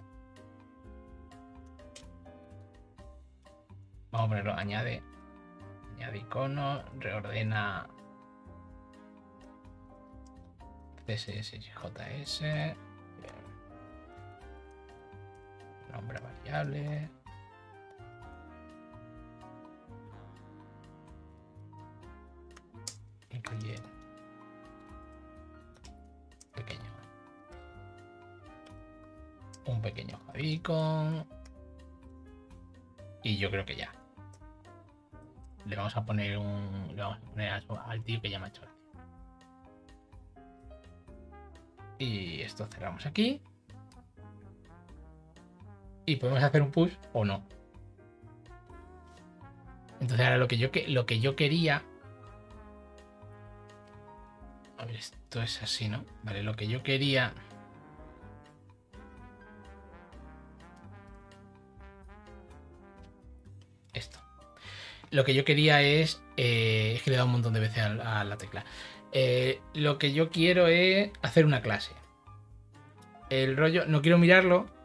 Vamos a ponerlo, añade, añade icono, reordena CSS y JS. Nombre variable. Incluye pequeño. Un pequeño favicon. Y yo creo que ya. Le vamos a poner un. Le vamos a poner al tío que ya me ha hecho Y esto cerramos aquí y podemos hacer un push o no. Entonces ahora lo que yo, lo que yo quería... A ver, esto es así, ¿no? Vale, lo que yo quería... Esto. Lo que yo quería es... Eh, es que le he dado un montón de veces a, la tecla. Eh, lo que yo quiero es hacer una clase. El rollo, no quiero mirarlo,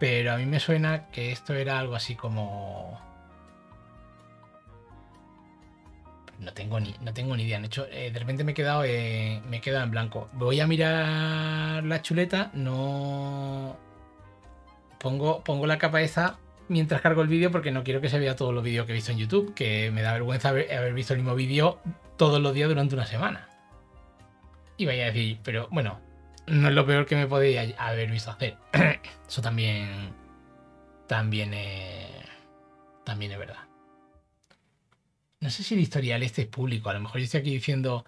pero a mí me suena que esto era algo así como. No tengo ni, no tengo ni idea. De hecho, eh, de repente me he, quedado, me he quedado en blanco. Voy a mirar la chuleta. No. Pongo, pongo la capa esa mientras cargo el vídeo porque no quiero que se vea todos los vídeos que he visto en YouTube. Que me da vergüenza haber, haber visto el mismo vídeo todos los días durante una semana. Y vaya a decir, pero bueno, no es lo peor que me podía haber visto hacer. Eso también. También es. También es verdad. No sé si el historial este es público. A lo mejor yo estoy aquí diciendo.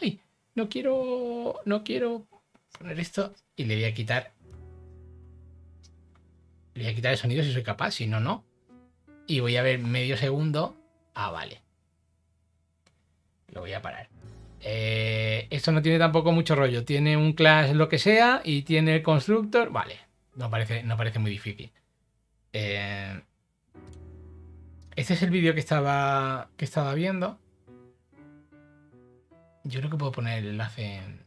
¡Ay! No quiero. No quiero poner esto. Y le voy a quitar. Le voy a quitar el sonido si soy capaz. Si no, no. Y voy a ver medio segundo. Ah, vale. Lo voy a parar. Eh, esto no tiene tampoco mucho rollo. Tiene un class lo que sea y tiene el constructor. Vale, no parece, no parece muy difícil. Eh, este es el vídeo que estaba, que estaba viendo. Yo creo que puedo poner el enlace en...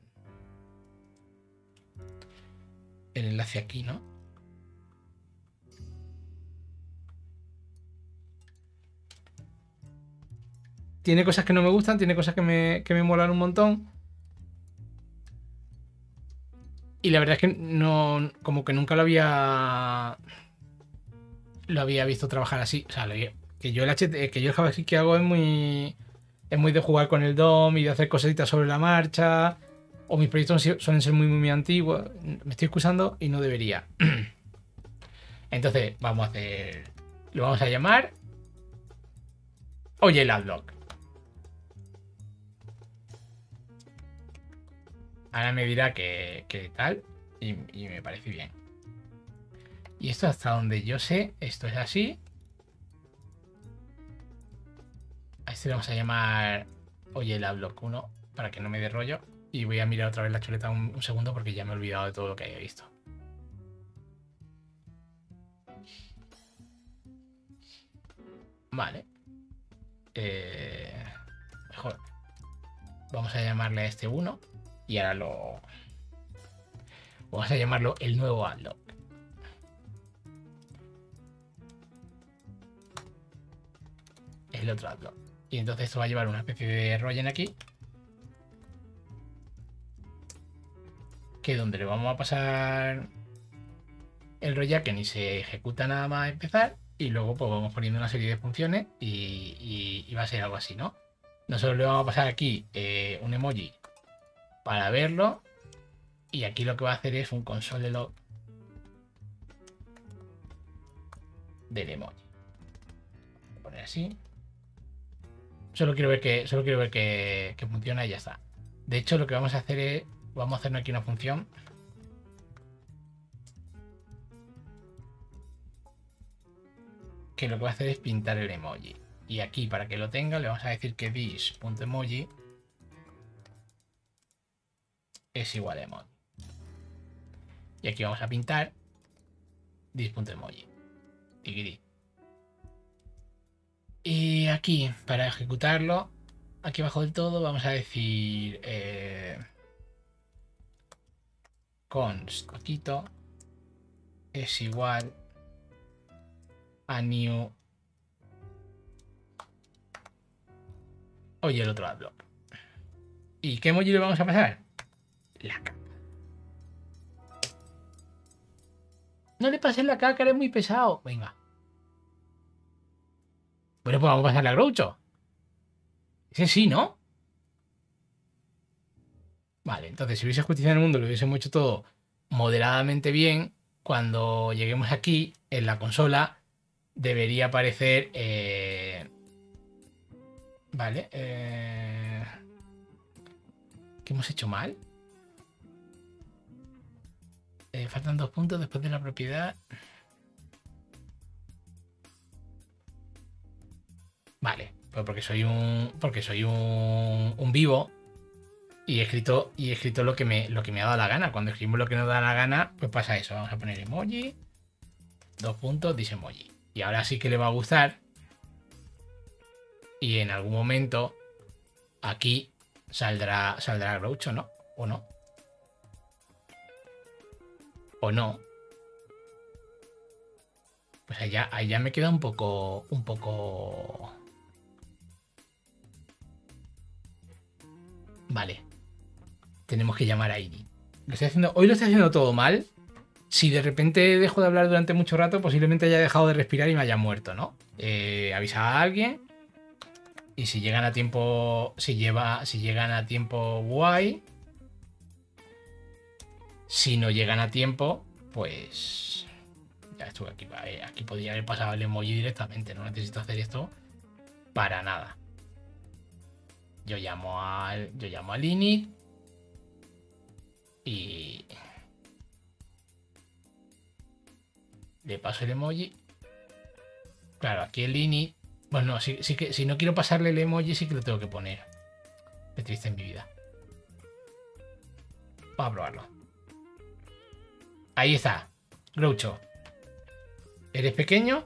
El enlace aquí, ¿no? Tiene cosas que no me gustan, tiene cosas que me, que me molan un montón. Y la verdad es que no. Como que nunca lo había. Lo había visto trabajar así. O sea, que yo el HT, que yo el JavaScript que hago es muy. Es muy de jugar con el DOM y de hacer cositas sobre la marcha. O mis proyectos suelen ser muy, muy, muy antiguos. Me estoy excusando y no debería. Entonces, vamos a hacer. Lo vamos a llamar. Oye, el adblock. Ahora me dirá que, tal y, me parece bien. Y esto hasta donde yo sé, esto es así. A este le vamos a llamar Oye la Block 1 para que no me dé rollo. Y voy a mirar otra vez la chuleta un, segundo porque ya me he olvidado de todo lo que había visto. Vale. Eh, mejor. Vamos a llamarle a este 1. Y ahora lo. Vamos a llamarlo el nuevo adlock. El otro adlock. Y entonces esto va a llevar una especie de rollen aquí. Que donde le vamos a pasar el roll que ni se ejecuta nada más empezar. Y luego pues vamos poniendo una serie de funciones y, va a ser algo así, ¿no? Nosotros le vamos a pasar aquí eh, un emoji para verlo. Y aquí lo que va a hacer es un console log del emoji. Voy a poner así. Solo quiero ver que, solo quiero ver que, funciona y ya está. De hecho, lo que vamos a hacer es, vamos a hacernos aquí una función. Que lo que va a hacer es pintar el emoji. Y aquí, para que lo tenga, le vamos a decir que this.emoji es igual a emoji. Y aquí vamos a pintar this.emoji. Y aquí, para ejecutarlo, aquí abajo del todo, vamos a decir eh, const poquito es igual a new oye el otro adblock. ¿Y qué emoji le vamos a pasar? La capa. No le pases la caca, eres muy pesado. Venga. Bueno, pues vamos a pasarle a Groucho. Ese sí, ¿no? Vale, entonces si hubiese justicia en el mundo, lo hubiésemos hecho todo moderadamente bien. Cuando lleguemos aquí, en la consola, debería aparecer... Eh, vale. Eh, ¿Qué hemos hecho mal? Eh, faltan dos puntos después de la propiedad. Vale, pues porque soy un. Porque soy un, un vivo. Y he escrito, y escrito lo, que me, lo que me ha dado la gana. Cuando escribimos lo que nos da la gana, pues pasa eso. Vamos a poner emoji. Dos puntos, dice emoji. Y ahora sí que le va a gustar. Y en algún momento aquí saldrá, saldrá Groucho, ¿no? ¿O no? ¿O no? Pues allá, allá me queda un poco. un poco. Vale. Tenemos que llamar a haciendo, hoy lo estoy haciendo todo mal. Si de repente dejo de hablar durante mucho rato, posiblemente haya dejado de respirar y me haya muerto, ¿no? Eh, avisa a alguien. Y si llegan a tiempo. Si lleva. Si llegan a tiempo, guay. Si no llegan a tiempo, pues. Ya estuve aquí. Eh, aquí podría haber pasado el emoji directamente. No necesito hacer esto para nada. Yo llamo al. Yo llamo al init. Y. Le paso el emoji. Claro, aquí el init. Bueno, sí, sí que si no quiero pasarle el emoji, sí que lo tengo que poner. Qué triste en mi vida. Vamos a probarlo. Ahí está. Groucho. Eres pequeño,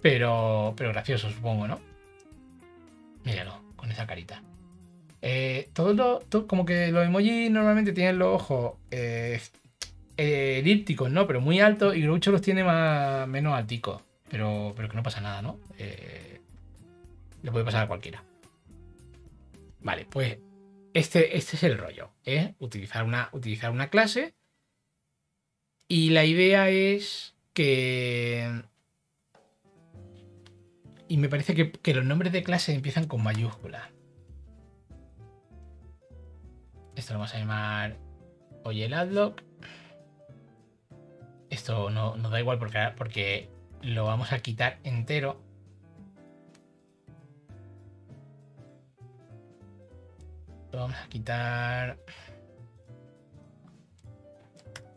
pero, pero gracioso, supongo, ¿no? Míralo con esa carita. Eh, todo como que los emojis normalmente tienen los ojos eh, eh, elípticos, ¿no? Pero muy altos y Groucho los tiene más, menos alticos. Pero, pero que no pasa nada, ¿no? le puede pasar a cualquiera. Vale, pues este, este es el rollo. Utilizar, una, utilizar una clase. Y la idea es que y me parece que, los nombres de clase empiezan con mayúsculas. Esto lo vamos a llamar Oye el adlock. Esto no, da igual porque, porque lo vamos a quitar entero. Lo vamos a quitar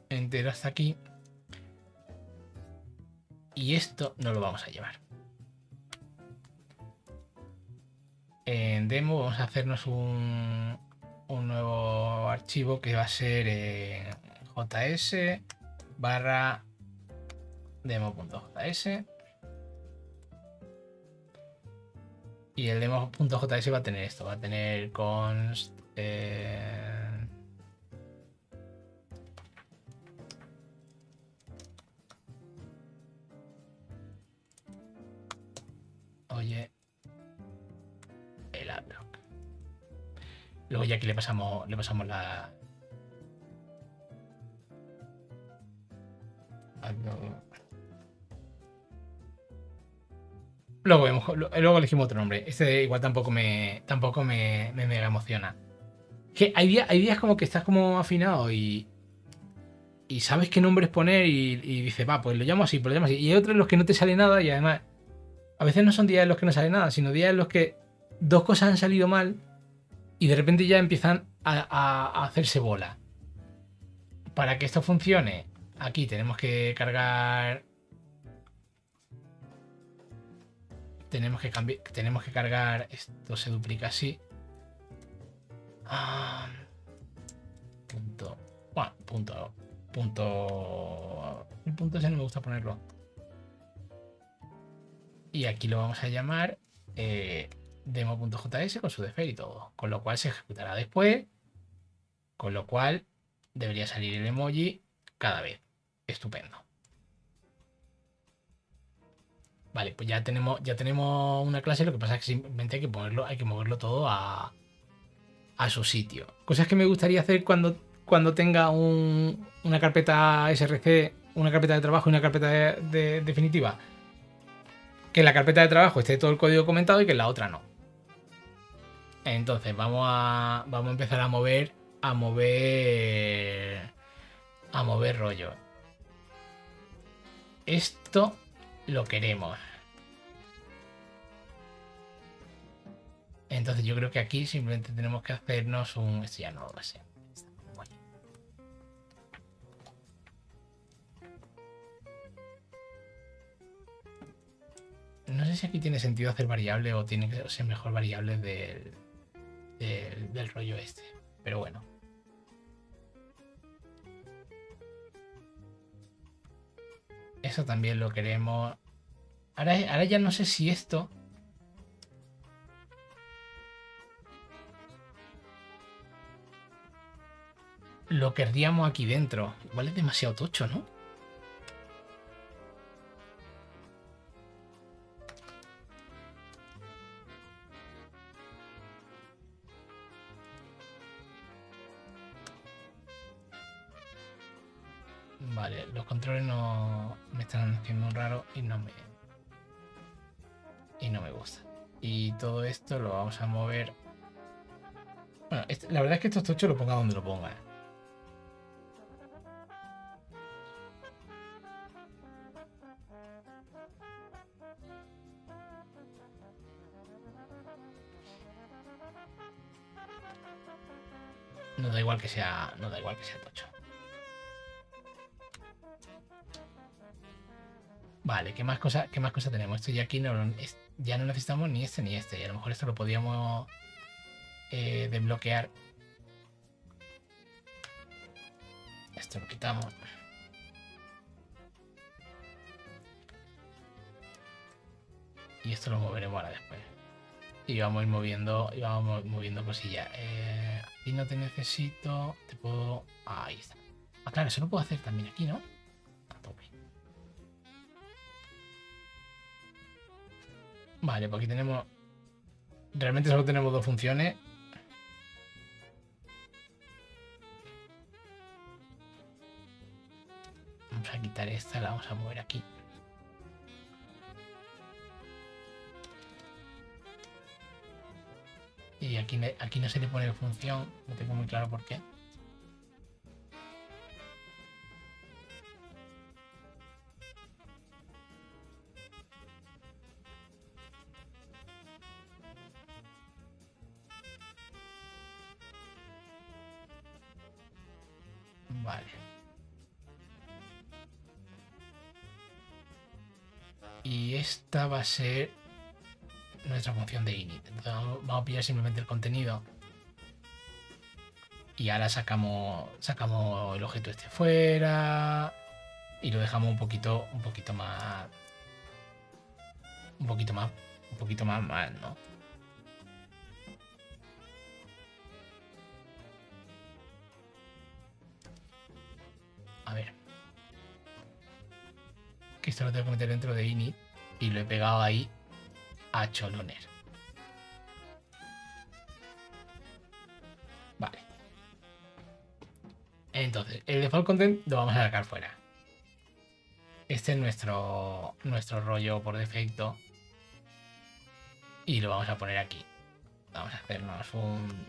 entero hasta aquí. Y esto no lo vamos a llevar. en demo vamos a hacernos un, nuevo archivo que va a ser js barra demo.js Y el demo.js va a tener esto, va a tener const. Eh, oye, el adblock. Luego ya aquí le pasamos, le pasamos la. Luego, vemos, luego elegimos otro nombre. Este igual tampoco me, tampoco me, me mega emociona. Que hay días, hay días como que estás como afinado y, y sabes qué nombres poner y, y dices, va, pues lo llamo así, pues lo llamo así. Y hay otros en los que no te sale nada y además, a veces no son días en los que no sale nada, sino días en los que dos cosas han salido mal y de repente ya empiezan a, hacerse bola. Para que esto funcione, aquí tenemos que cargar tenemos que cambiar, tenemos que cargar, esto se duplica así. Ah, punto, bueno, punto, punto, el punto ese no me gusta ponerlo. Y aquí lo vamos a llamar eh, demo.js con su defer y todo, con lo cual se ejecutará después, con lo cual debería salir el emoji cada vez. Estupendo. Vale, pues ya tenemos, ya tenemos una clase, lo que pasa es que simplemente hay que ponerlo, hay que moverlo todo a, a su sitio. Cosas que me gustaría hacer cuando, cuando tenga una carpeta SRC, una carpeta de trabajo y una carpeta de, definitiva. Que en la carpeta de trabajo esté todo el código comentado y que en la otra no. Entonces vamos a, vamos a empezar a mover, a mover, a mover rollo. Esto lo queremos. Entonces yo creo que aquí simplemente tenemos que hacernos un... Esto ya no lo va No sé si aquí tiene sentido hacer variable o tiene que ser mejor variable del, del, rollo este. Pero bueno. Eso también lo queremos. Ahora, ahora ya no sé si esto lo querríamos aquí dentro. Igual es demasiado tocho, ¿no? Vale, los controles no me están haciendo un raro y no me y no me gusta. Y todo esto lo vamos a mover. Bueno, este, la verdad es que esto tocho lo ponga donde lo ponga. No da igual que sea. No da igual que sea tocho. Vale, ¿qué más cosas qué más cosa tenemos? Esto ya aquí no, ya no necesitamos ni este ni este. Y a lo mejor esto lo podíamos eh, desbloquear. Esto lo quitamos. Y esto lo moveremos ahora después. Y vamos a ir moviendo, y vamos moviendo cosillas. Eh, aquí no te necesito. Te puedo. ahí está. Ah, claro, eso lo puedo hacer también aquí, ¿no? Vale, pues aquí tenemos. Realmente solo tenemos dos funciones. Vamos a quitar esta, la vamos a mover aquí. Y aquí, aquí no se le pone función, no tengo muy claro por qué. Vale. Y esta va a ser nuestra función de init. Entonces vamos a pillar simplemente el contenido. Y ahora sacamos, sacamos el objeto este fuera. Y lo dejamos un poquito, un poquito más. Un poquito más. Un poquito más mal, ¿no? Esto lo tengo que meter dentro de init y lo he pegado ahí a Choloner. Vale. Entonces, el default content lo vamos a sacar fuera. Este es nuestro, nuestro rollo por defecto. Y lo vamos a poner aquí. Vamos a hacernos un...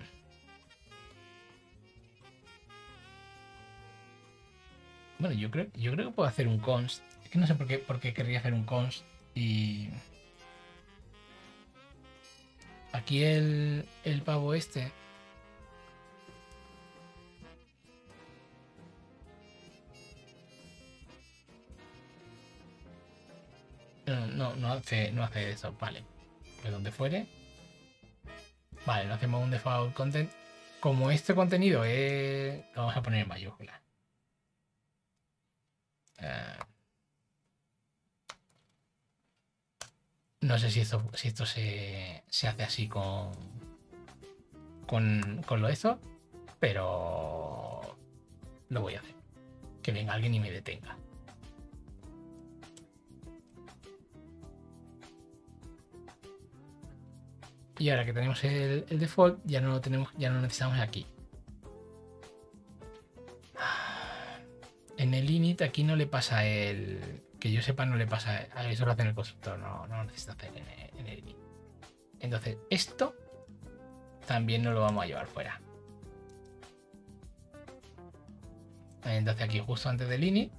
Bueno, yo creo, yo creo que puedo hacer un const. Que no sé por qué, por qué querría hacer un const y... Aquí el, el pavo este No, no, hace, no hace eso. Vale. De donde fuere. Vale, no hacemos un default content. Como este contenido es. Lo vamos a poner en mayúscula. Eh, no sé si esto, si esto se, se hace así con, con, con lo eso, pero lo voy a hacer. Que venga alguien y me detenga. Y ahora que tenemos el, default, ya no lo tenemos, ya no lo necesitamos aquí. En el init aquí no le pasa el. Que yo sepa, no le pasa. A eso lo hace en el constructor, no, no lo necesita hacer en el, init. Entonces, esto también no lo vamos a llevar fuera. Entonces aquí justo antes del init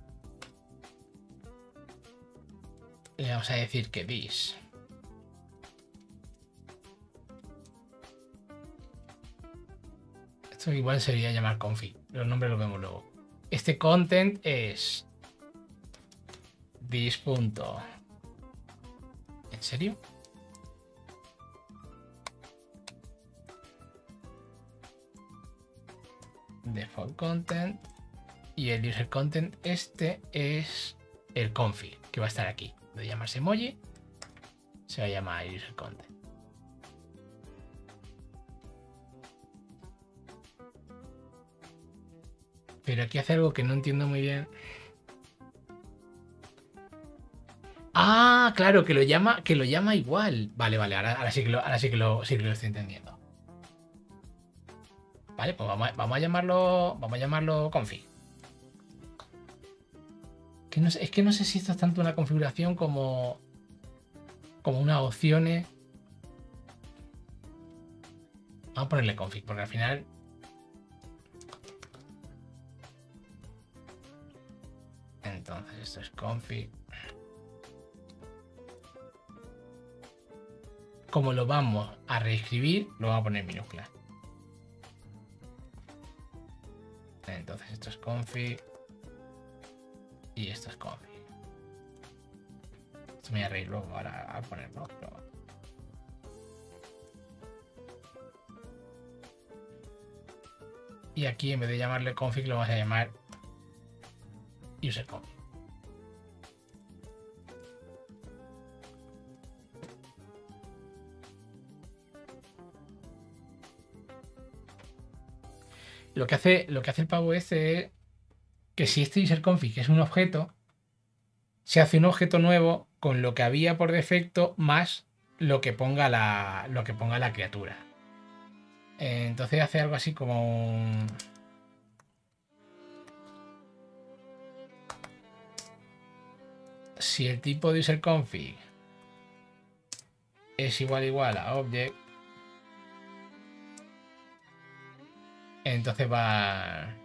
le vamos a decir que this Esto igual sería llamar config. Los nombres los vemos luego. Este content es this. ¿En serio? Default content. Y el user content este es el config, que va a estar aquí. De llamarse emoji, se va a llamar user content. Pero aquí hace algo que no entiendo muy bien. Ah, claro, que lo llama, que lo llama igual. Vale, vale, ahora, sí, que lo, sí, que lo, sí que lo estoy entendiendo. Vale, pues vamos a, llamarlo. Vamos a llamarlo config. Que no es que no sé si esto es tanto una configuración como. como unas opciones. Vamos a ponerle config, porque al final Entonces esto es config. Como lo vamos a reescribir, lo vamos a poner minúscula. Entonces esto es config. Y esto es config. Esto me voy a reír luego ahora a ponerlo. Y aquí en vez de llamarle config lo vamos a llamar user config. Lo que hace, lo que hace el pavo es que si este user config es un objeto, se hace un objeto nuevo con lo que había por defecto más lo que ponga la, lo que ponga la criatura. Entonces hace algo así como. Si el tipo de user config es igual igual a object Entonces va...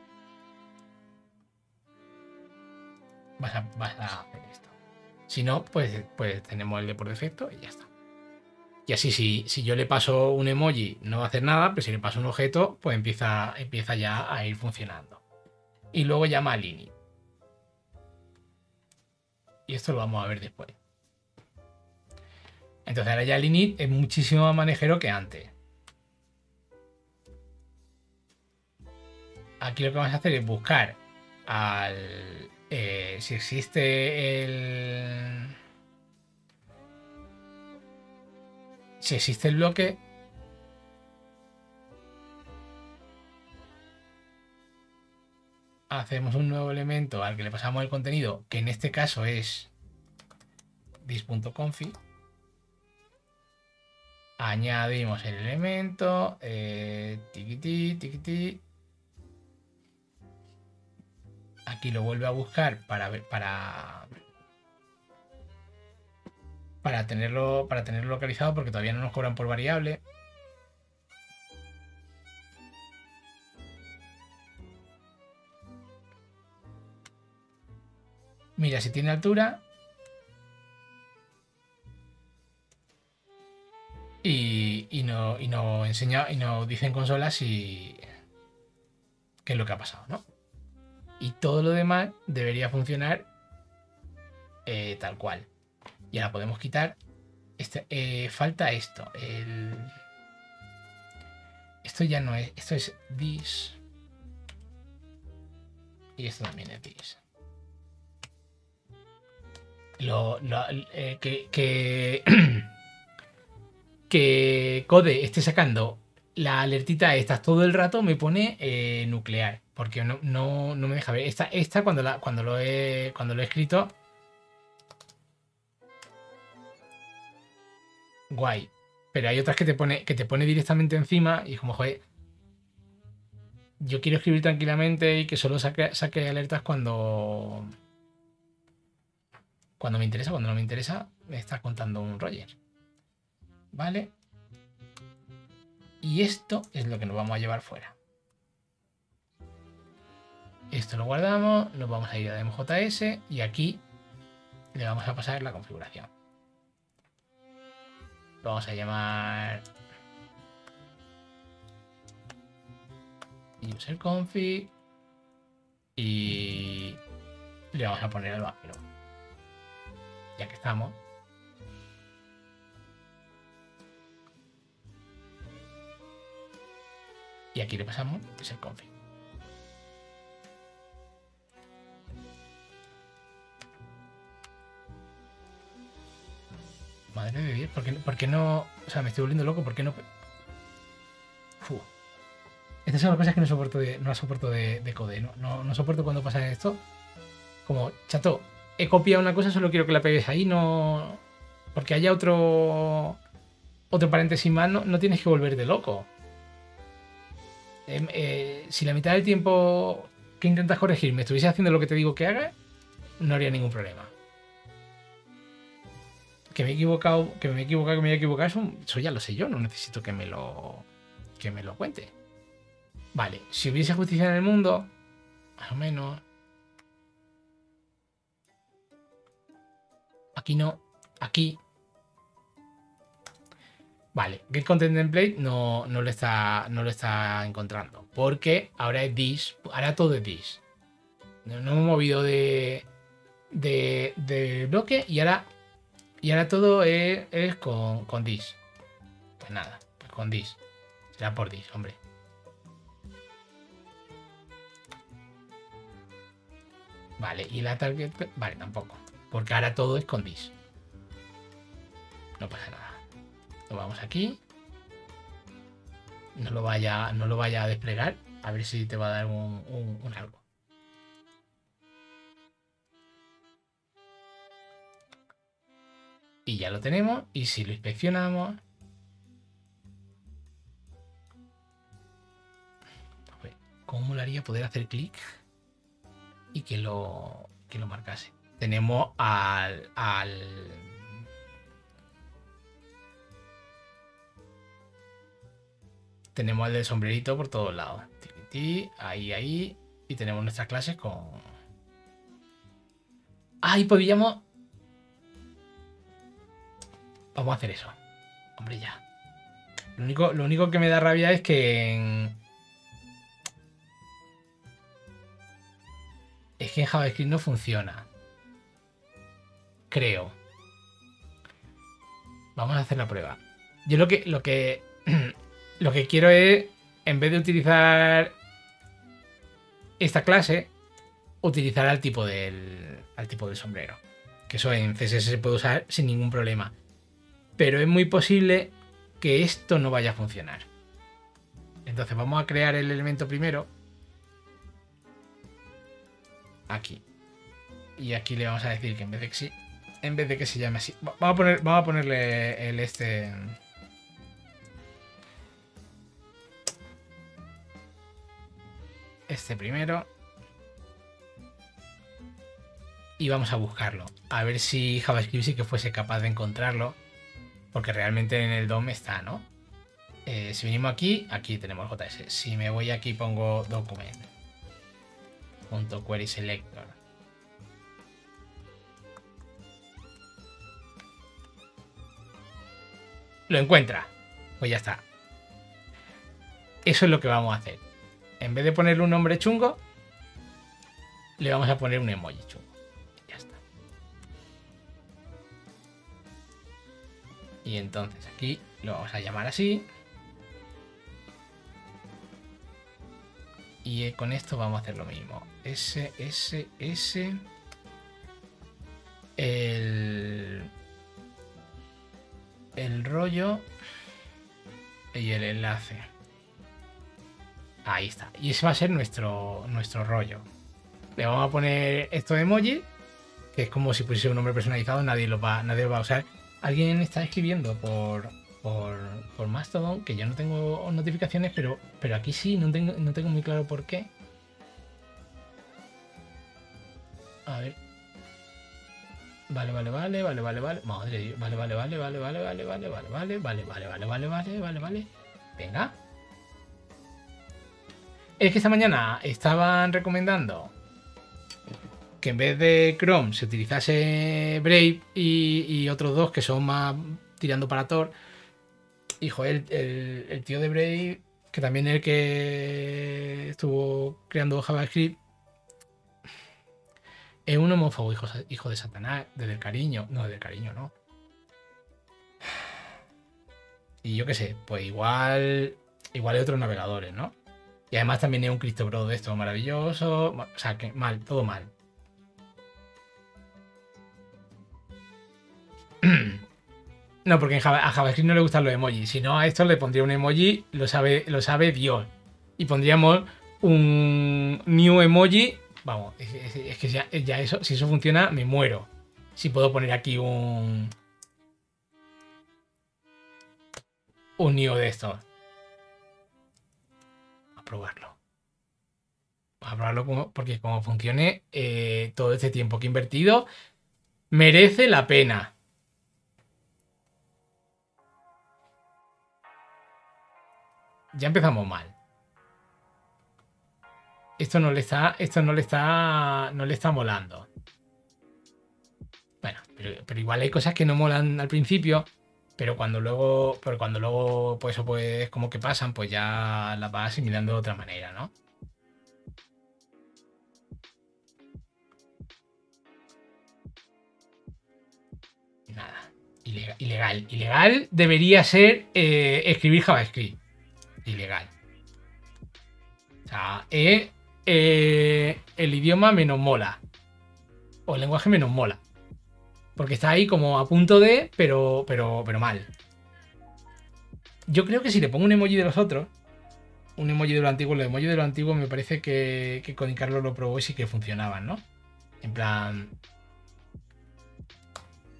Vas a, hacer esto. Si no, pues, pues tenemos el de por defecto y ya está. Y así, si, si yo le paso un emoji, no va a hacer nada, pero si le paso un objeto, pues empieza, empieza ya a ir funcionando. Y luego llama al init. Y esto lo vamos a ver después. Entonces ahora ya el init es muchísimo más manejero que antes. Aquí lo que vamos a hacer es buscar al. Eh, si existe el. Si existe el bloque. Hacemos un nuevo elemento al que le pasamos el contenido, que en este caso es dis.config. Añadimos el elemento, eh, tiquití, tiquití. Aquí lo vuelve a buscar para ver, para para tenerlo para tenerlo localizado porque todavía no nos cobran por variable. Mira si tiene altura. Y, y, no, y nos enseña y nos dice en consola si qué es lo que ha pasado, ¿no? Y todo lo demás debería funcionar eh, tal cual. Y ahora podemos quitar. Este, eh, falta esto. Esto ya no es. Esto es this. Y esto también es this lo, eh, que, que, Code esté sacando la alertita esta todo el rato me pone nuclear. Porque no, no, me deja ver. Esta, esta cuando, la, cuando, lo he, cuando lo he escrito. Guay. Pero hay otras que te pone, que te pone directamente encima. Y como, joder. Yo quiero escribir tranquilamente y que solo saque, saque alertas cuando cuando me interesa, cuando no me interesa, me está contando un Roger. ¿Vale? Y esto es lo que nos vamos a llevar fuera. Esto lo guardamos, nos vamos a ir a MJS y aquí le vamos a pasar la configuración. Vamos a llamar user config y le vamos a poner el vaquero ya que estamos. Y aquí le pasamos es el config. Madre de Dios, ¿por qué, no...? O sea, me estoy volviendo loco, ¿por qué no...? Estas son las cosas que no soporto de, no soporto de, de code, ¿no? ¿no? No soporto cuando pasa esto. Como, chato, he copiado una cosa, solo quiero que la pegues ahí, no. Porque haya otro. Otro paréntesis más, no, tienes que volverte loco. Em, eh, si la mitad del tiempo que intentas corregir me estuviese haciendo lo que te digo que haga, no haría ningún problema. Que me he equivocado, que me he equivocado, que me he equivocado, eso, eso ya lo sé yo, no necesito que me lo. que me lo cuente. Vale, si hubiese justicia en el mundo, más o menos, Aquí no. Aquí. Vale, get content template no, no, lo está, no lo está encontrando. Porque ahora es this. Ahora todo es this. No, hemos movido de, de, bloque y ahora, y ahora todo es, con, con this. Pues nada, pues con this. Será por this, hombre. Vale, y la target. Vale, tampoco. Porque ahora todo es con dis. No pasa nada. Lo vamos aquí. No lo vaya, no lo vaya a desplegar. A ver si te va a dar un algo. Y ya lo tenemos. Y si lo inspeccionamos. ¿Cómo molaría poder hacer clic y que lo, que lo marcase? tenemos al, tenemos al del sombrerito por todos lados. Ahí, ahí. Y tenemos nuestras clases con. Ahí podríamos. Vamos a hacer eso. Hombre, ya. Lo único, lo único que me da rabia es que Es que en JavaScript no funciona creo. Vamos a hacer la prueba. Yo lo que, lo que, lo que quiero es, en vez de utilizar esta clase, utilizar al tipo del, al tipo del sombrero. Que eso en CSS se puede usar sin ningún problema. Pero es muy posible que esto no vaya a funcionar. Entonces vamos a crear el elemento primero. Aquí. Y aquí le vamos a decir que en vez de En vez de que se llame así. Vamos a, poner, vamos a ponerle el este. Este primero. Y vamos a buscarlo. A ver si JavaScript sí que fuese capaz de encontrarlo. Porque realmente en el DOM está, ¿no? Eh, si venimos aquí, aquí tenemos JS. Si me voy aquí pongo document. Punto query selector. Lo encuentra. Pues ya está. Eso es lo que vamos a hacer. En vez de ponerle un nombre chungo, le vamos a poner un emoji chungo. Y entonces aquí lo vamos a llamar así. Y con esto vamos a hacer lo mismo. S, S, S. El, el rollo y el enlace. Ahí está. Y ese va a ser nuestro, nuestro rollo. Le vamos a poner esto de emoji, que es como si pusiese un nombre personalizado, nadie lo va, nadie lo va a usar. Alguien está escribiendo por, por, por Mastodon, que yo no tengo notificaciones, pero, pero aquí sí, no tengo, no tengo muy claro por qué. A ver. Vale, vale, vale, vale, vale, vale. Madre Dios. Vale, vale, vale, vale, vale, vale, vale, vale, vale, vale, vale, vale, vale, vale, vale, vale. Venga. Es que esta mañana estaban recomendando que en vez de Chrome se utilizase Brave y, otros dos que son más tirando para Tor hijo, el, tío de Brave, que también es el que estuvo creando JavaScript, es un homófobo, hijo, hijo de Satanás, desde el cariño. No, desde el cariño, no. Y yo qué sé, pues igual. Igual hay otros navegadores, ¿no? Y además también es un Cristo Bro de esto maravilloso. O sea, que mal, todo mal. No, porque a JavaScript no le gustan los emojis. Si no, a esto le pondría un emoji, lo sabe, lo sabe Dios. Y pondríamos un new emoji. Vamos, es, que ya, eso, si eso funciona, me muero. Si puedo poner aquí un. Un new de estos. A probarlo. A probarlo porque como funcione eh, todo este tiempo que he invertido, merece la pena. Ya empezamos mal. Esto no le está, esto no le está, no le está molando. Bueno, pero, igual hay cosas que no molan al principio, pero cuando luego, pero cuando luego, pues eso pues como que pasan, pues ya las vas asimilando de otra manera, ¿no? Nada, ilegal, ilegal, debería ser eh, escribir JavaScript ilegal. O sea, es eh, el idioma menos mola. O el lenguaje menos mola. Porque está ahí como a punto de, pero, pero, pero mal. Yo creo que si le pongo un emoji de los otros, un emoji de lo antiguo, el emoji de lo antiguo me parece que, que con Carlos lo probó y sí que funcionaban, ¿no? En plan.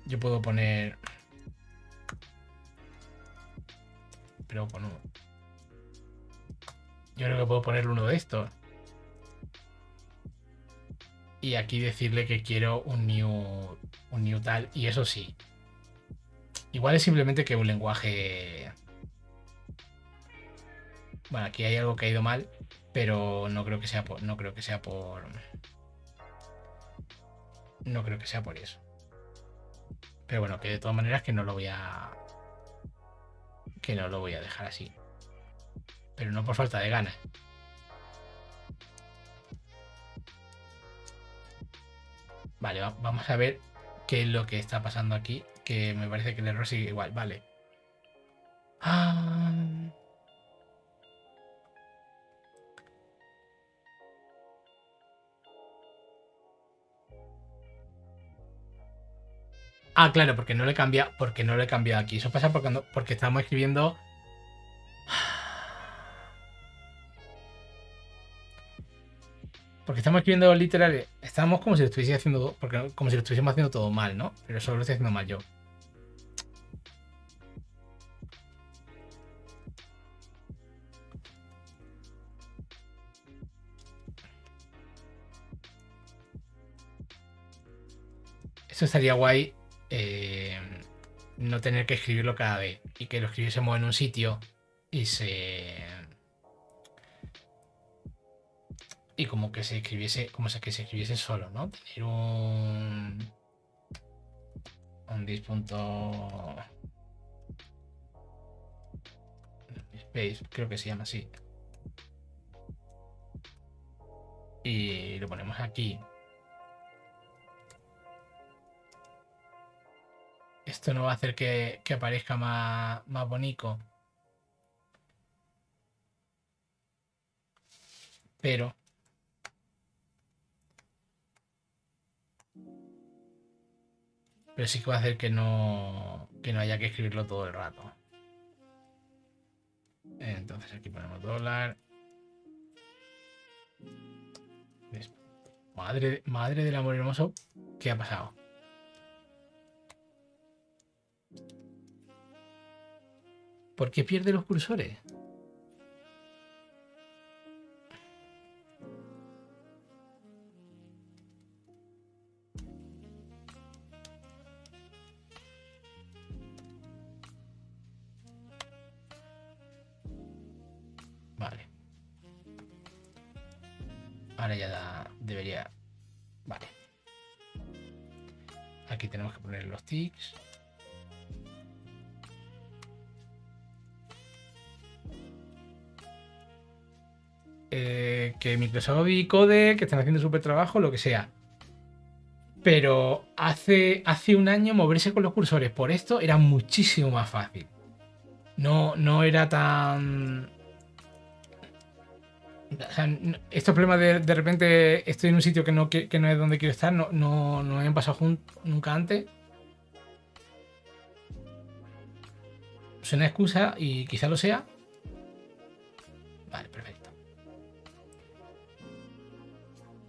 Yo puedo poner. Pero con un. Yo creo que puedo ponerle uno de estos. Y aquí decirle que quiero un new, un new tal. Y eso sí. Igual es simplemente que un lenguaje... Bueno, aquí hay algo que ha ido mal, pero no creo que sea por... No creo que sea por... No creo que sea por eso. Pero bueno, que de todas maneras que no lo voy a... Que no lo voy a dejar así pero no por falta de ganas. Vale, vamos a ver qué es lo que está pasando aquí, que me parece que el error sigue igual, vale. Ah, ah claro, porque no le cambia, porque no le he cambiado aquí. Eso pasa porque, porque estamos escribiendo porque estamos escribiendo literales. estamos como si lo estuviese haciendo, porque como si lo estuviésemos haciendo todo mal, ¿no? Pero solo lo estoy haciendo mal yo. Eso estaría guay eh, no tener que escribirlo cada vez y que lo escribiésemos en un sitio y se. Y como que se escribiese, como que se escribiese solo, ¿no? Tener un. Un dis.space, creo que se llama así. Y lo ponemos aquí. Esto no va a hacer que, aparezca más, más bonito. Pero... Pero sí que va a hacer que no, que no haya que escribirlo todo el rato. Entonces aquí ponemos dólar. Madre, madre del amor hermoso, ¿qué ha pasado? ¿Por qué pierde los cursores? Vale. Ahora ya debería... Vale. Aquí tenemos que poner los tics. Eh, que Microsoft y Code, que están haciendo súper trabajo, lo que sea. Pero hace, hace un año moverse con los cursores por esto era muchísimo más fácil. No, no era tan. Estos problemas de, de repente estoy en un sitio que no, que, no es donde quiero estar, no, no, no me han pasado nunca antes. Es una excusa y quizá lo sea. Vale, perfecto.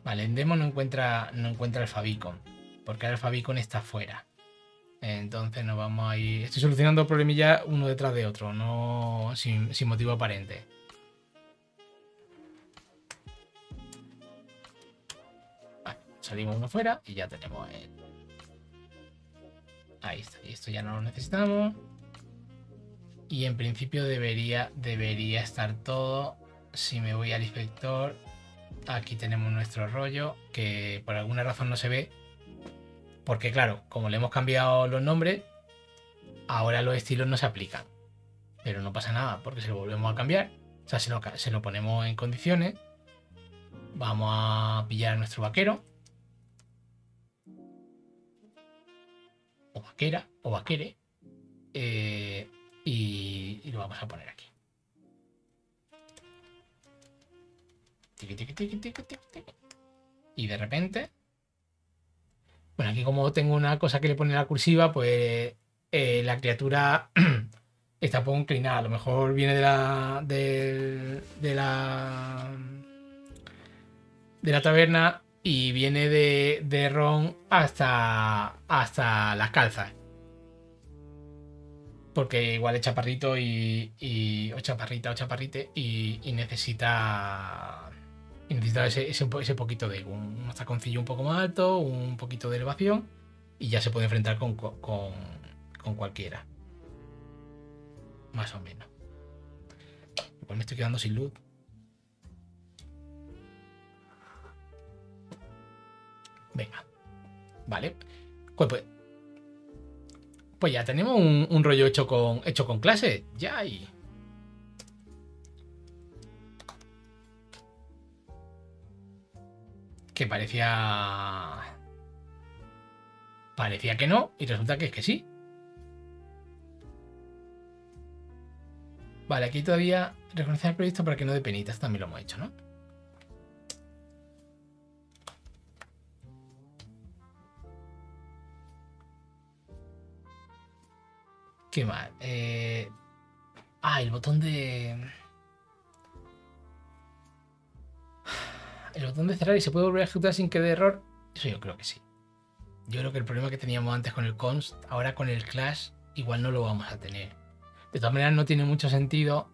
Vale, en demo no encuentra, no encuentra el favicon, porque ahora el favicon está fuera. Entonces nos vamos a ir. Estoy solucionando problemillas uno detrás de otro, no sin, motivo aparente. Salimos uno fuera y ya tenemos el. Ahí está. Esto ya no lo necesitamos. Y en principio debería, debería estar todo. Si me voy al inspector, Aquí tenemos nuestro rollo que por alguna razón no se ve. Porque claro, como le hemos cambiado los nombres, ahora los estilos no se aplican. Pero no pasa nada porque se lo volvemos a cambiar. O sea, se lo, se lo ponemos en condiciones. Vamos a pillar a nuestro vaquero. Vaquera, o vaquere. Eh, y lo vamos a poner aquí. Y de repente. Bueno, aquí como tengo una cosa que le pone la cursiva, pues eh, la criatura está poco inclinada. A lo mejor viene de la. de, de la. de la taberna y viene de, de Ron hasta. hasta las calzas. Porque igual es chaparrito y. o chaparrita o chaparrite y, necesita y necesitaba ese, ese, poquito de un taconcillo un poco más alto, un poquito de elevación y ya se puede enfrentar con, con, cualquiera. Más o menos. Igual me estoy quedando sin luz. Venga. Vale. Pues, pues, pues ya tenemos un, rollo hecho con, hecho con clase. Ya hay. que parecía... Parecía que no, y resulta que es que sí. Vale, aquí todavía reconocer el proyecto para que no dé penitas, también lo hemos hecho, ¿no? Qué mal. Ah, el botón de... el botón de cerrar y se puede volver a ejecutar sin que dé error. Eso yo creo que sí. Yo creo que el problema que teníamos antes con el const, ahora con el clash, igual no lo vamos a tener. De todas maneras, no tiene mucho sentido.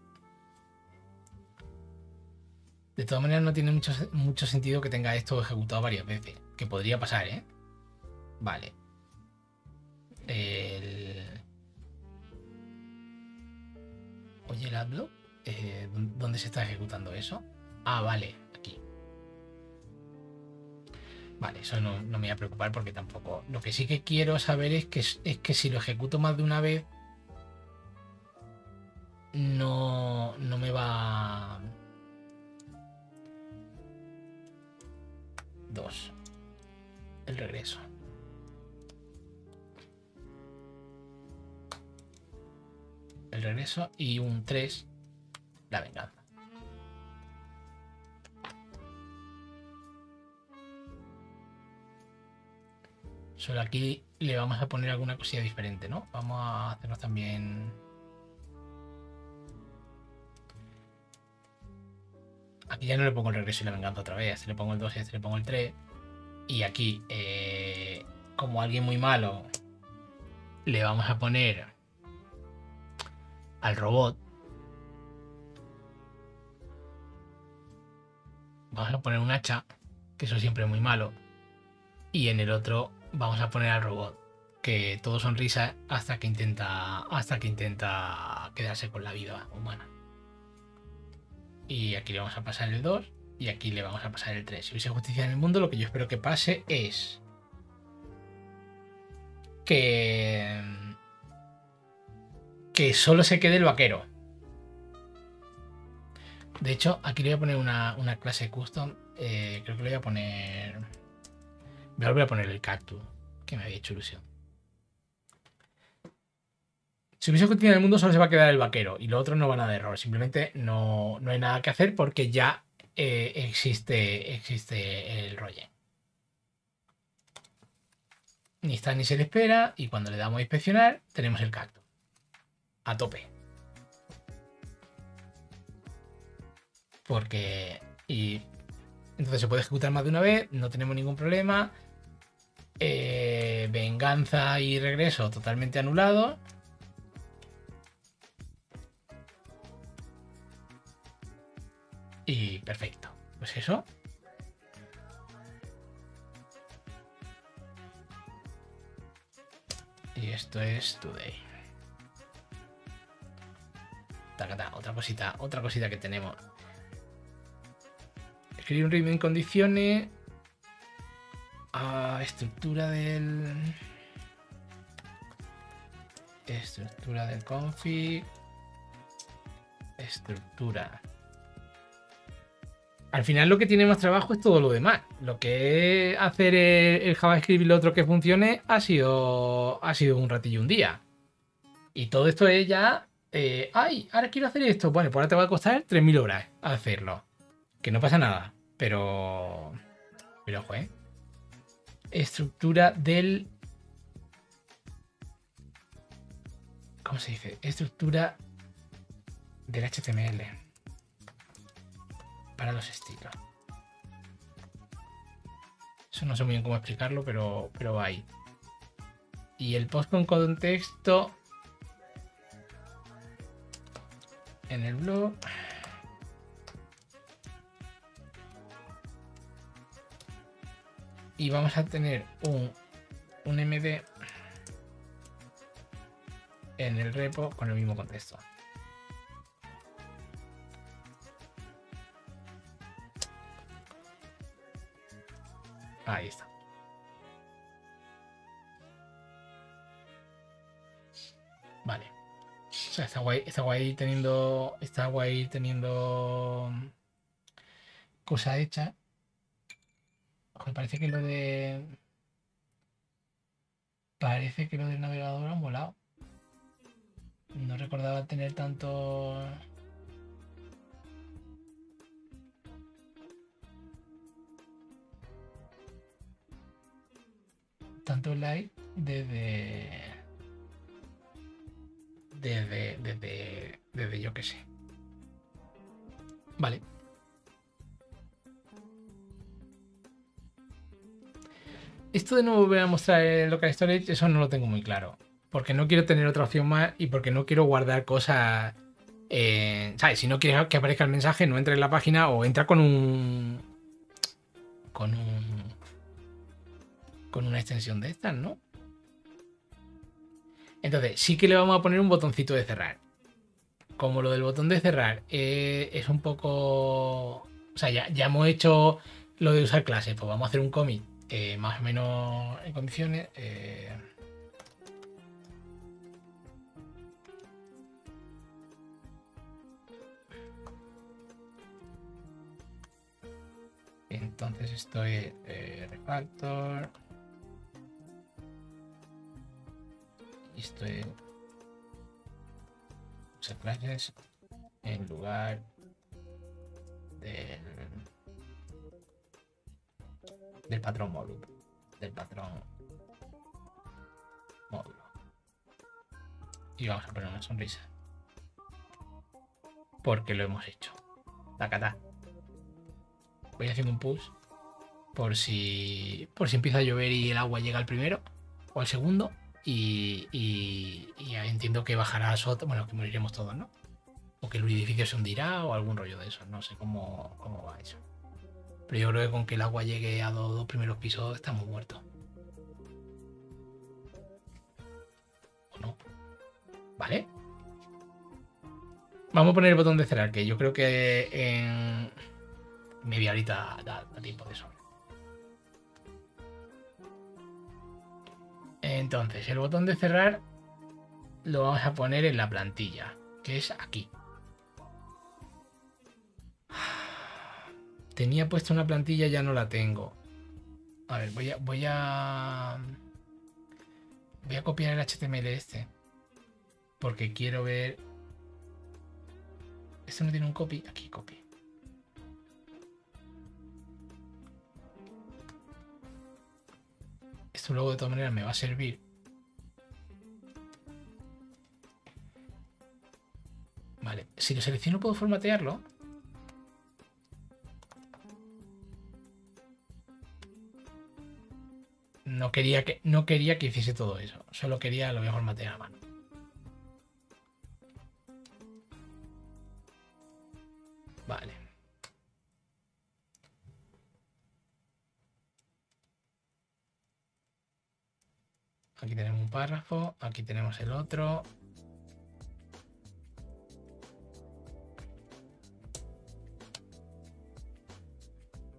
De todas maneras, no tiene mucho, mucho sentido que tenga esto ejecutado varias veces. Que podría pasar, ¿eh? Vale. El... Oye, el AdBlock, eh, ¿dónde se está ejecutando eso? Ah, vale, aquí. Vale, eso no, me voy a preocupar porque tampoco. Lo que sí que quiero saber es que, es que si lo ejecuto más de una vez, no, no me va. Dos. El regreso. El regreso y un 3. La venganza. Solo aquí le vamos a poner alguna cosilla diferente, ¿no? Vamos a hacernos también... Aquí ya no le pongo el regreso y la venganza otra vez. Este le pongo el 2 y este le pongo el 3. Y aquí, eh, como alguien muy malo, le vamos a poner al robot. Vamos a poner un hacha, que eso siempre es muy malo. Y en el otro vamos a poner al robot que todo sonrisa hasta que intenta hasta que intenta quedarse con la vida humana. Y aquí le vamos a pasar el 2 y aquí le vamos a pasar el 3. Si hubiese justicia en el mundo, lo que yo espero que pase es que que solo se quede el vaquero. De hecho, aquí le voy a poner una, clase custom. Eh, creo que le voy a poner Voy a a poner el cactus, que me había hecho ilusión. Si hubiese continuado el mundo, solo se va a quedar el vaquero y lo otro no va nada de error. Simplemente no, hay nada que hacer porque ya eh, existe, existe el rollo. Ni está ni se le espera y cuando le damos a inspeccionar tenemos el cactus. A tope. Porque... Y entonces se puede ejecutar más de una vez, no tenemos ningún problema. Eh, venganza y regreso totalmente anulado. Y perfecto. Pues eso. Y esto es today. Otra cosita, otra cosita que tenemos. Escribir un ritmo en condiciones estructura del estructura del config estructura. Al final lo que tiene más trabajo es todo lo demás. Lo que es hacer el, JavaScript y lo otro que funcione ha sido ha sido un ratillo un día. Y todo esto es ya eh, ay ahora quiero hacer esto bueno pues ahora te va a costar 3.000 horas hacerlo que no pasa nada pero pero ojo, ¿eh? estructura del... ¿Cómo se dice? Estructura del HTML para los estilos. Eso no sé muy bien cómo explicarlo, pero, pero hay. Y el post con contexto en el blog. y vamos a tener un, un MD en el repo con el mismo contexto. Ahí está. Vale. O sea, está guay, está guay teniendo. Está guay teniendo cosa hecha parece que lo de. Parece que lo del navegador ha volado. No recordaba tener tanto. Tanto like desde. Desde. Desde. Desde yo que sé. Vale. esto de no volver a mostrar el local storage, eso no lo tengo muy claro. Porque no quiero tener otra opción más y porque no quiero guardar cosas. eh, ¿Sabes? Si no quieres que aparezca el mensaje, no entra en la página o entra con un. Con un. Con una extensión de estas, ¿no? Entonces, sí que le vamos a poner un botoncito de cerrar. Como lo del botón de cerrar eh, es un poco. O sea, ya, ya hemos hecho lo de usar clases, pues vamos a hacer un commit más o menos en condiciones. eh, Entonces estoy eh, refactor. Estoy en lugar del del patrón módulo del patrón módulo y vamos a poner una sonrisa. Porque lo hemos hecho. Tacatá. Voy haciendo un push por si por si empieza a llover y el agua llega al primero o al segundo y, y, entiendo que bajará sota, bueno que moriremos todos no o que el edificio se hundirá o algún rollo de eso no sé cómo, cómo va eso pero yo creo que con que el agua llegue a los dos primeros pisos estamos muertos. ¿O no? ¿Vale? Vamos a poner el botón de cerrar, que yo creo que en media horita da, da tiempo de sobra. Entonces, el botón de cerrar lo vamos a poner en la plantilla, que es aquí. Tenía puesta una plantilla, ya no la tengo. A ver, voy a. Voy a. Voy a copiar el HTML este. Porque quiero ver. Este no tiene un copy. Aquí, copy. Esto luego de todas maneras me va a servir. Vale, si lo selecciono puedo formatearlo. No quería que, no quería que hiciese todo eso. Solo quería, lo voy a formatear a mano. Vale. Aquí tenemos un párrafo, aquí tenemos el otro.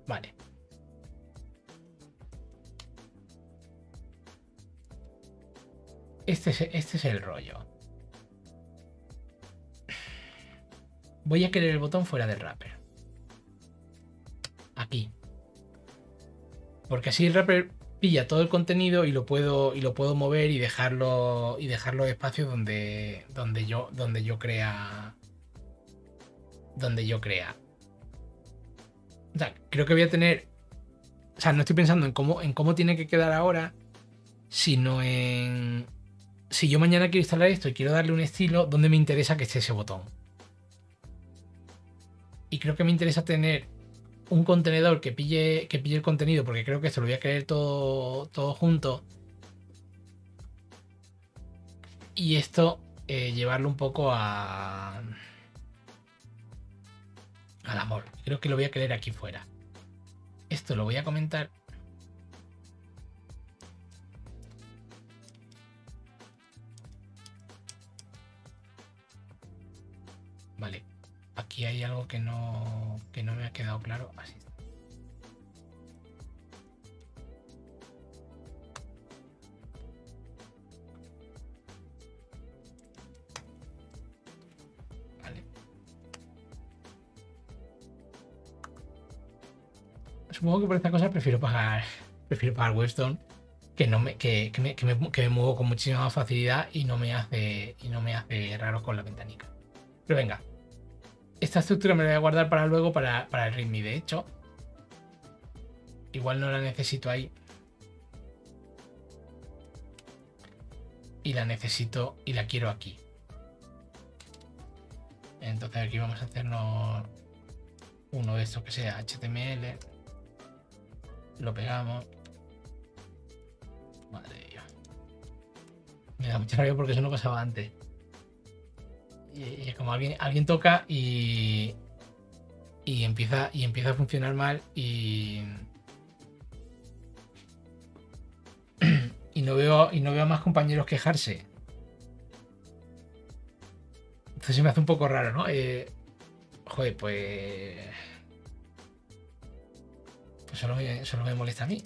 Vale. Este es, este es el rollo. Voy a querer el botón fuera del wrapper. Aquí. Porque así el wrapper pilla todo el contenido y lo puedo y lo puedo mover y dejarlo y dejarlo espacio donde donde yo donde yo crea donde yo crea. O sea, creo que voy a tener o sea, no estoy pensando en cómo en cómo tiene que quedar ahora, sino en si yo mañana quiero instalar esto y quiero darle un estilo, ¿dónde me interesa que esté ese botón? Y creo que me interesa tener un contenedor que pille, que pille el contenido, porque creo que esto lo voy a querer todo, todo junto. Y esto eh, llevarlo un poco a. al amor. Creo que lo voy a querer aquí fuera. Esto lo voy a comentar aquí hay algo que no, que no me ha quedado claro. Así está. Vale. Supongo que por esta cosa prefiero pagar, prefiero pagar Webstone, que no me, que, que me, que me- muevo con muchísima facilidad y no me hace, y no me hace raro con la ventanica. Pero venga, esta estructura me la voy a guardar para luego para, para el README. De hecho, igual no la necesito ahí. Y la necesito y la quiero aquí. Entonces aquí vamos a hacernos uno de estos que sea HTML. Lo pegamos. Madre Dios. Me da mucha rabia porque eso no pasaba antes. Y, y como alguien, alguien toca y. Y empieza, y empieza a funcionar mal y. y no veo, y no veo más compañeros quejarse. Entonces se me hace un poco raro, ¿no? Eh, joder, pues. Pues solo solo me molesta a mí.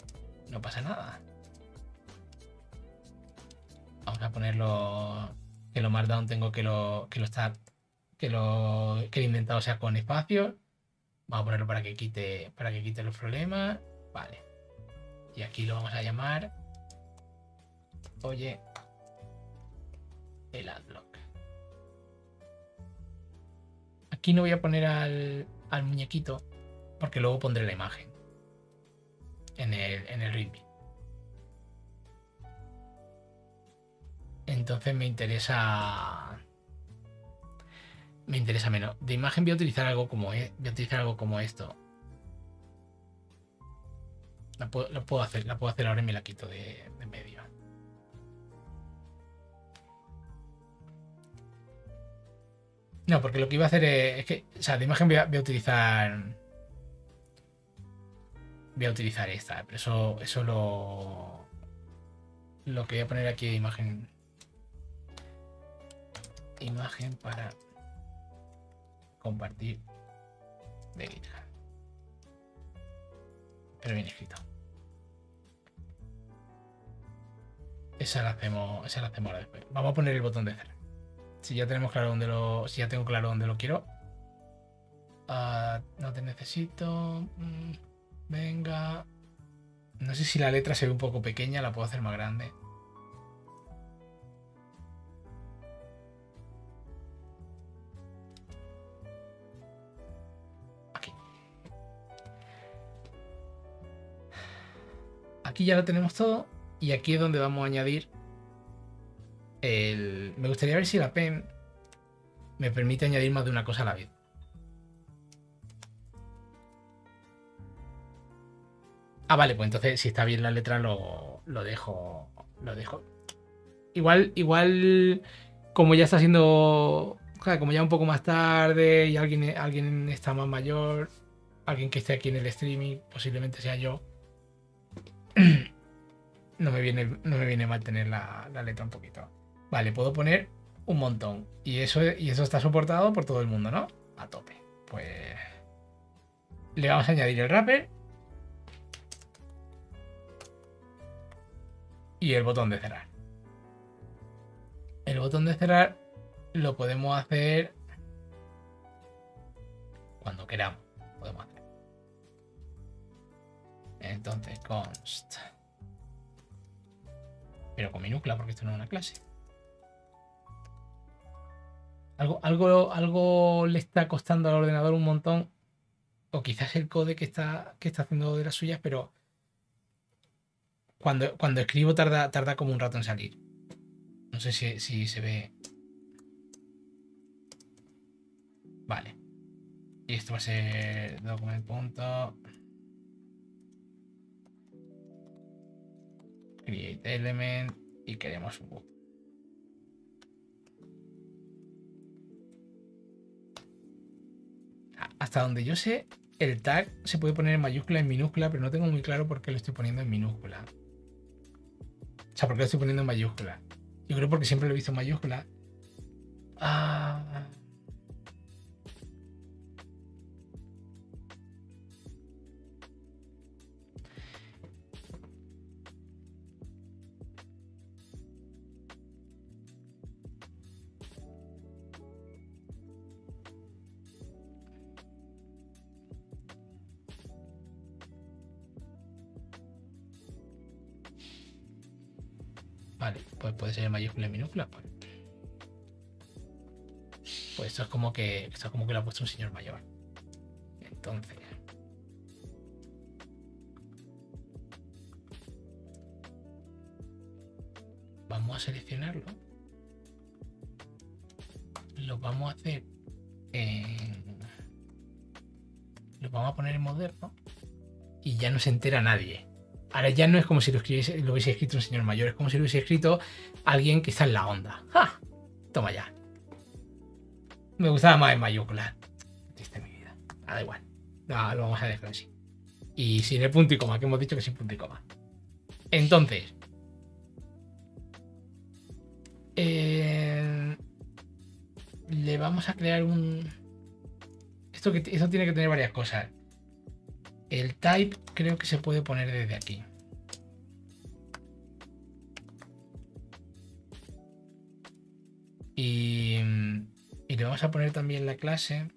No pasa nada. Vamos a ponerlo. Que lo markdown tengo que lo. que lo está. Que lo. que el inventado sea con espacios. Vamos a ponerlo para que quite. Para que quite los problemas. Vale. Y aquí lo vamos a llamar. Oye. El adblock. Aquí no voy a poner al, al muñequito. Porque luego pondré la imagen. En el, en el readme. Entonces me interesa. Me interesa menos. De imagen voy a utilizar algo como, e- voy a utilizar algo como esto. La puedo, hacer, la puedo hacer ahora y me la quito de, de medio. No, porque lo que iba a hacer es, es que, o sea, de imagen voy a, voy a utilizar. Voy a utilizar esta, pero eso, eso lo. Lo que voy a poner aquí de imagen. Imagen para compartir de GitHub. Pero bien escrito. Esa la hacemos, esa la hacemos ahora después. Vamos a poner el botón de cerrar. Si ya tenemos claro dónde lo. Si ya tengo claro dónde lo quiero. Ah, no te necesito. Mm, venga. No sé si la letra se ve un poco pequeña, la puedo hacer más grande. Aquí ya lo tenemos todo. Y aquí es donde vamos a añadir el... Me gustaría ver si la pen me permite añadir más de una cosa a la vez. Ah, vale, pues entonces si está bien la letra lo, lo dejo. Lo dejo. Igual, igual, como ya está siendo. o sea, como ya un poco más tarde y alguien, alguien está más mayor, alguien que esté aquí en el streaming, posiblemente sea yo. No me viene, no me viene mal tener la, la letra un poquito. Vale, puedo poner un montón. Y eso, y eso está soportado por todo el mundo, ¿no? A tope. Pues. Le vamos a añadir el wrapper. Y el botón de cerrar. El botón de cerrar lo podemos hacer cuando queramos. Podemos hacer. Entonces, const. Pero con minúscula, porque esto no es una clase. Algo, algo, algo le está costando al ordenador un montón. O quizás el code que está, que está haciendo de las suyas, pero cuando, cuando escribo tarda, tarda como un rato en salir. No sé si, si se ve. Vale. Y esto va a ser document Create element y queremos un book. Hasta donde yo sé, el tag se puede poner en mayúscula, en minúscula, pero no tengo muy claro por qué lo estoy poniendo en minúscula. O sea, por qué lo estoy poniendo en mayúscula. Yo creo porque siempre lo he visto en mayúscula. Ah. Puede ser mayúscula y minúscula. Pues. pues esto es como que. Esto es como que lo ha puesto un señor mayor. Entonces. Vamos a seleccionarlo. Lo vamos a hacer en. Lo vamos a poner en moderno. Y ya no se entera nadie Ahora ya no es como si lo, hubiese escrito un señor mayor, es como si lo hubiese escrito alguien que está en la onda. ¡Ja! Toma ya. Me gustaba más en mayúsculas. Triste mi vida. Ah, da igual. Lo vamos a dejar así. Y sin el punto y coma, que hemos dicho que sin punto y coma. Entonces. Eh, le vamos a crear un. Esto, que, esto tiene que tener varias cosas. El type creo que se puede poner desde aquí. Y, le vamos a poner también la clase.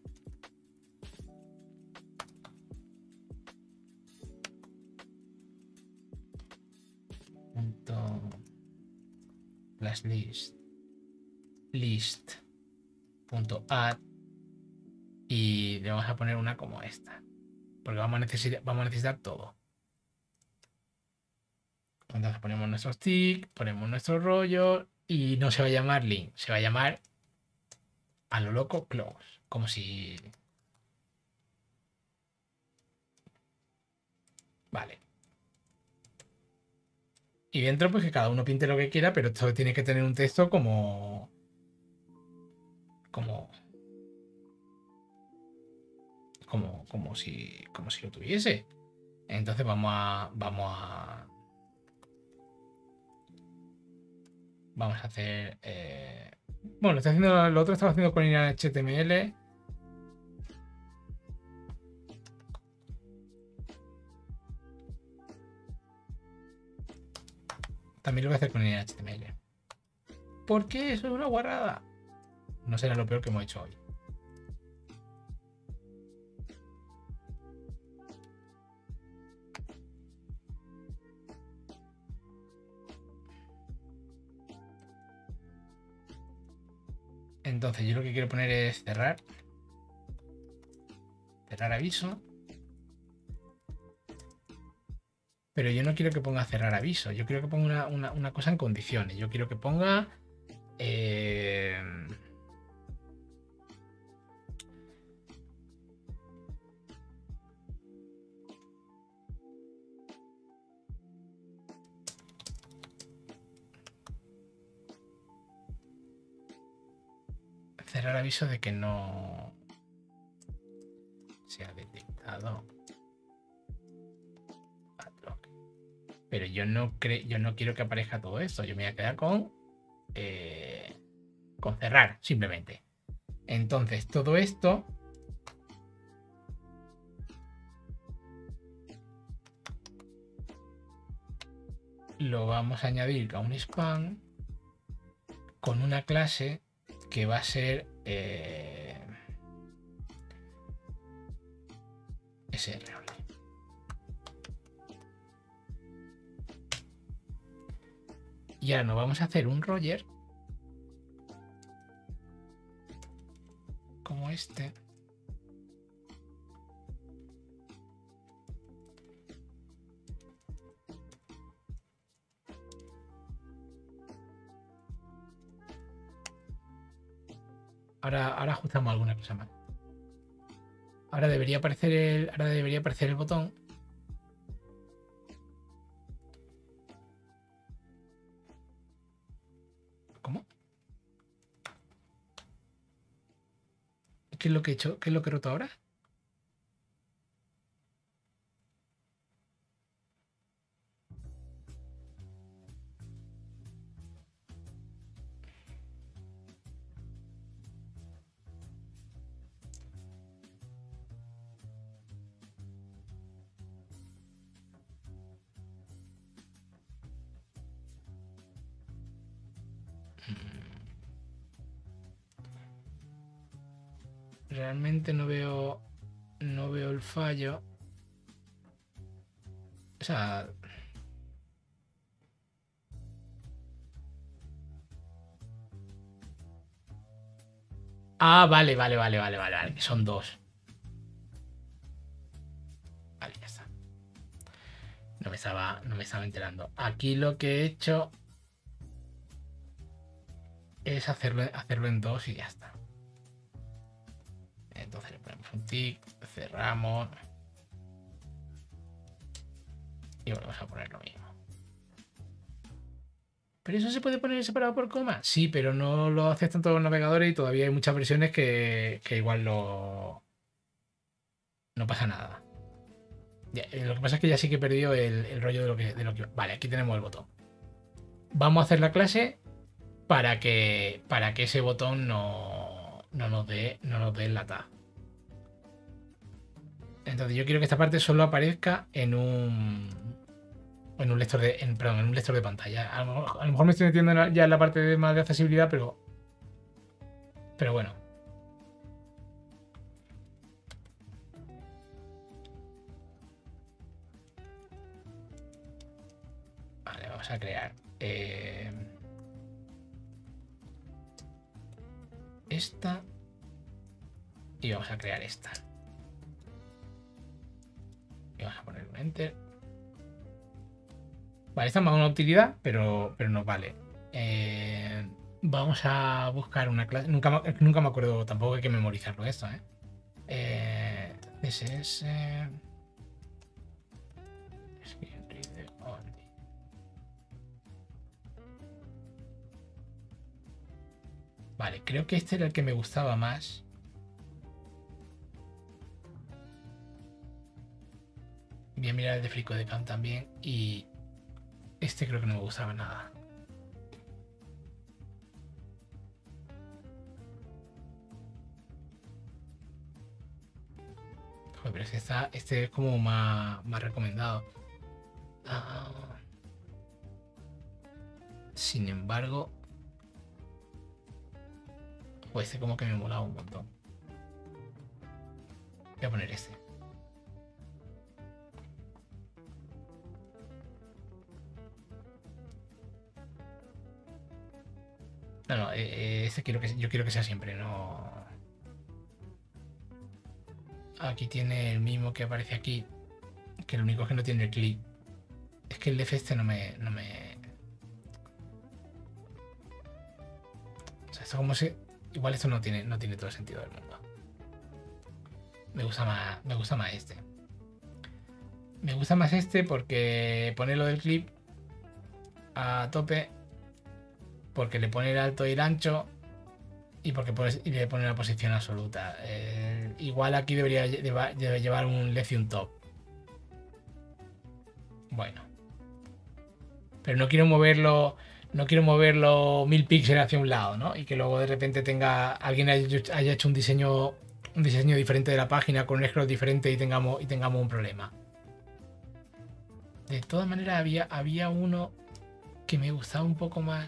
Class list list punto add y le vamos a poner una como esta porque vamos a necesitar, vamos a necesitar todo entonces ponemos nuestro stick ponemos nuestro rollo y no se va a llamar link, se va a llamar a lo loco close, como si... Vale. Y dentro pues que cada uno pinte lo que quiera, pero esto tiene que tener un texto como... Como... Como, como si como si lo tuviese. Entonces vamos a vamos a Vamos a hacer. Eh, bueno, está haciendo, lo otro estaba haciendo con HTML. También lo voy a hacer con HTML. ¿Por qué? Eso es una guarrada. No será lo peor que hemos hecho hoy. Entonces yo lo que quiero poner es cerrar. Cerrar aviso. Pero yo no quiero que ponga cerrar aviso. Yo quiero que ponga una, cosa en condiciones. Yo quiero que ponga... Eh, cerrar aviso de que no se ha detectado Pero yo no creo, yo no quiero que aparezca todo esto. Yo me voy a quedar con eh, con cerrar simplemente. Entonces todo esto lo vamos a añadir a un spam con una clase que va a ser eh, SR Y ahora nos vamos a hacer un Roger como este. Ahora, ajustamos alguna cosa más. Ahora debería aparecer el. Ahora debería aparecer el botón. ¿Cómo? ¿Qué es lo que he hecho? ¿Qué es lo que he roto ahora? Fallo. O sea, Ah, vale, vale, vale, vale, vale, vale, son dos. Vale, ya está. No me estaba, no me estaba enterando. Aquí lo que he hecho es hacerlo, hacerlo en dos y ya está. Entonces le ponemos un tick, cerramos. Y volvemos a poner lo mismo. ¿Pero eso se puede poner separado por coma? Sí, pero no lo aceptan todos los navegadores y todavía hay muchas versiones que, igual lo... No pasa nada. Eh, lo que pasa es que ya sí que he perdido el, rollo de lo, que, de lo que... Vale, aquí tenemos el botón. Vamos a hacer la clase para que, para que ese botón no, no nos dé no nos dé la tab. Entonces yo quiero que esta parte solo aparezca en un en un lector de perdón, en un lector de pantalla. A lo, mejor, me estoy metiendo ya en la parte de, más de accesibilidad, pero pero bueno. Vale, vamos a crear eh, esta y vamos a crear esta. Y vamos a poner un enter. Vale, esta es más una utilidad, pero, pero nos vale. Eh, vamos a buscar una clase. Nunca, nunca me acuerdo tampoco hay que memorizarlo esto, ¿eh? eh CSS. Vale, creo que este era el que me gustaba más. Voy a mirar el de Frico de Camp también. Y este creo que no me gustaba nada. Joder, pero es que está, este es como más, más recomendado. Ah. Sin embargo, pues este como que me molaba un montón. Voy a poner este. No, no, este quiero que, yo quiero que sea siempre, no. Aquí tiene el mismo que aparece aquí. Que lo único que no tiene el clip. Es que el def este no me. No me... O sea, esto como se. Igual esto no tiene, no tiene todo el sentido del mundo. Me gusta más. Me gusta más este. Me gusta más este porque pone lo del clip a tope porque le pone el alto y el ancho y porque le pone la posición absoluta. Eh, igual aquí debería llevar un y un top. Bueno. Pero no quiero moverlo. No quiero moverlo mil píxeles hacia un lado, ¿no? Y que luego de repente tenga. Alguien haya hecho un diseño. Un diseño diferente de la página con un scroll diferente y tengamos, y tengamos un problema. De todas maneras, había, había uno que me gustaba un poco más.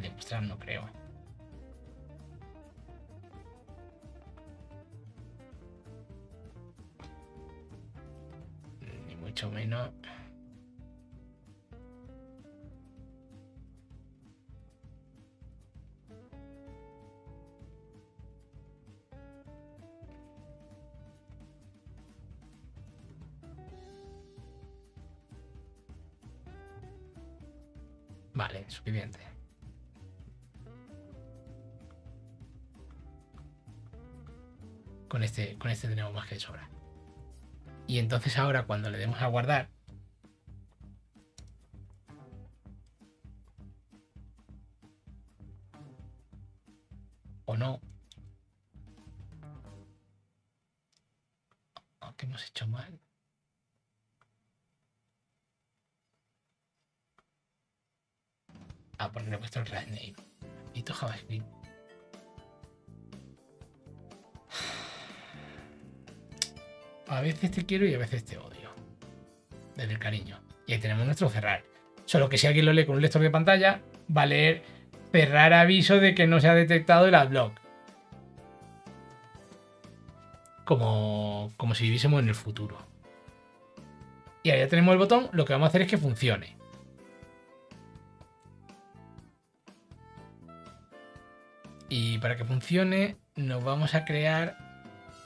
Demostrar no creo. Ni mucho menos. Vale, suficiente. Con este, con este tenemos más que de sobra. Y entonces ahora cuando le demos a guardar, o no, aunque hemos hecho mal. Ah, porque le he puesto el class name. Y JavaScript. A veces te quiero y a veces te odio. Desde el cariño. Y ahí tenemos nuestro cerrar. Solo que si alguien lo lee con un lector de pantalla, va a leer cerrar aviso de que no se ha detectado el adblock. Como, como si viviésemos en el futuro. Y ahí ya tenemos el botón, lo que vamos a hacer es que funcione. Y para que funcione, nos vamos a crear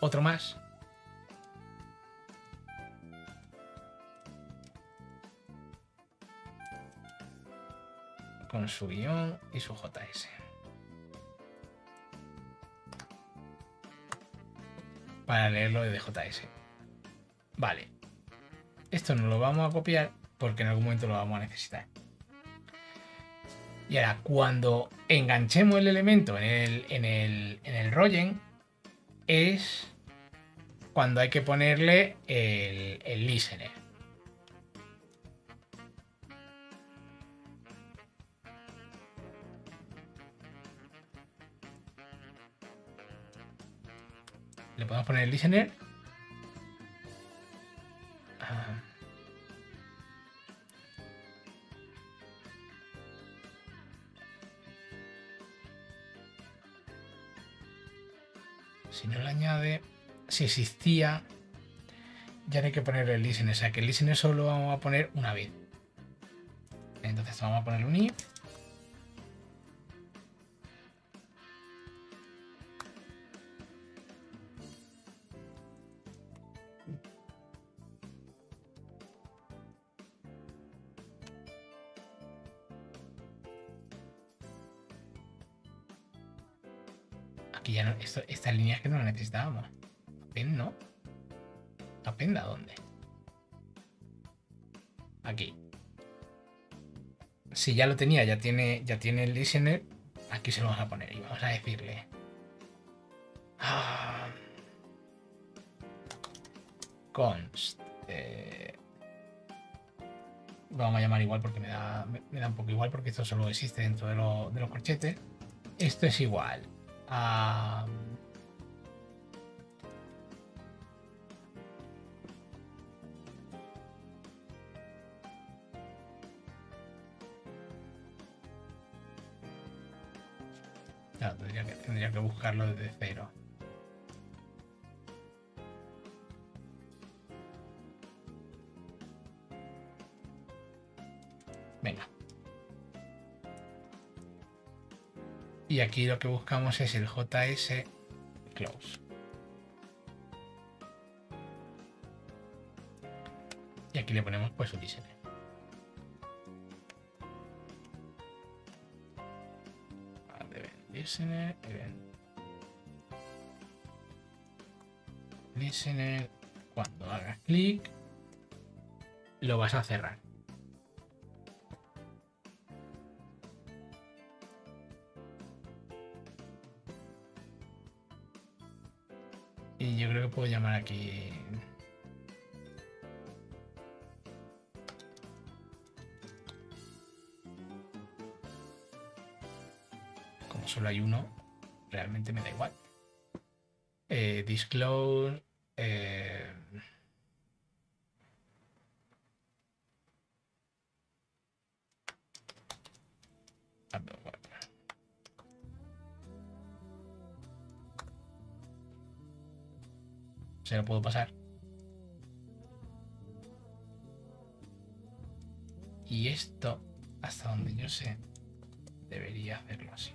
otro más. Con su guion y su JS. Para leerlo de JS. Vale. Esto no lo vamos a copiar porque en algún momento lo vamos a necesitar. Y ahora, cuando enganchemos el elemento en el, en el, en el Rogen, es cuando hay que ponerle el, el listener. Podemos poner el listener. Ah. Si no le añade, si existía, ya no hay que poner el listener. O sea que el listener solo lo vamos a poner una vez. Entonces vamos a poner un if. Esto- estas líneas que no las necesitábamos. ¿no? ¿Append dónde? Aquí. Si ya lo tenía, ya tiene, ya tiene el listener, aquí se lo vamos a poner y vamos a decirle. ah, const. vamos a llamar igual porque me da, me da un poco igual porque esto solo existe dentro de, lo- de los corchetes. Esto es igual a. Claro, tendría que, tendría que buscarlo desde cero. Y aquí lo que buscamos es el JS close. Y aquí le ponemos pues event listener, event. Listener, cuando hagas clic, lo vas a cerrar. Aquí. Como solo hay uno, realmente me da igual. Eh, disclose. eh, Se lo puedo pasar. Y esto, hasta donde yo sé, debería hacerlo así.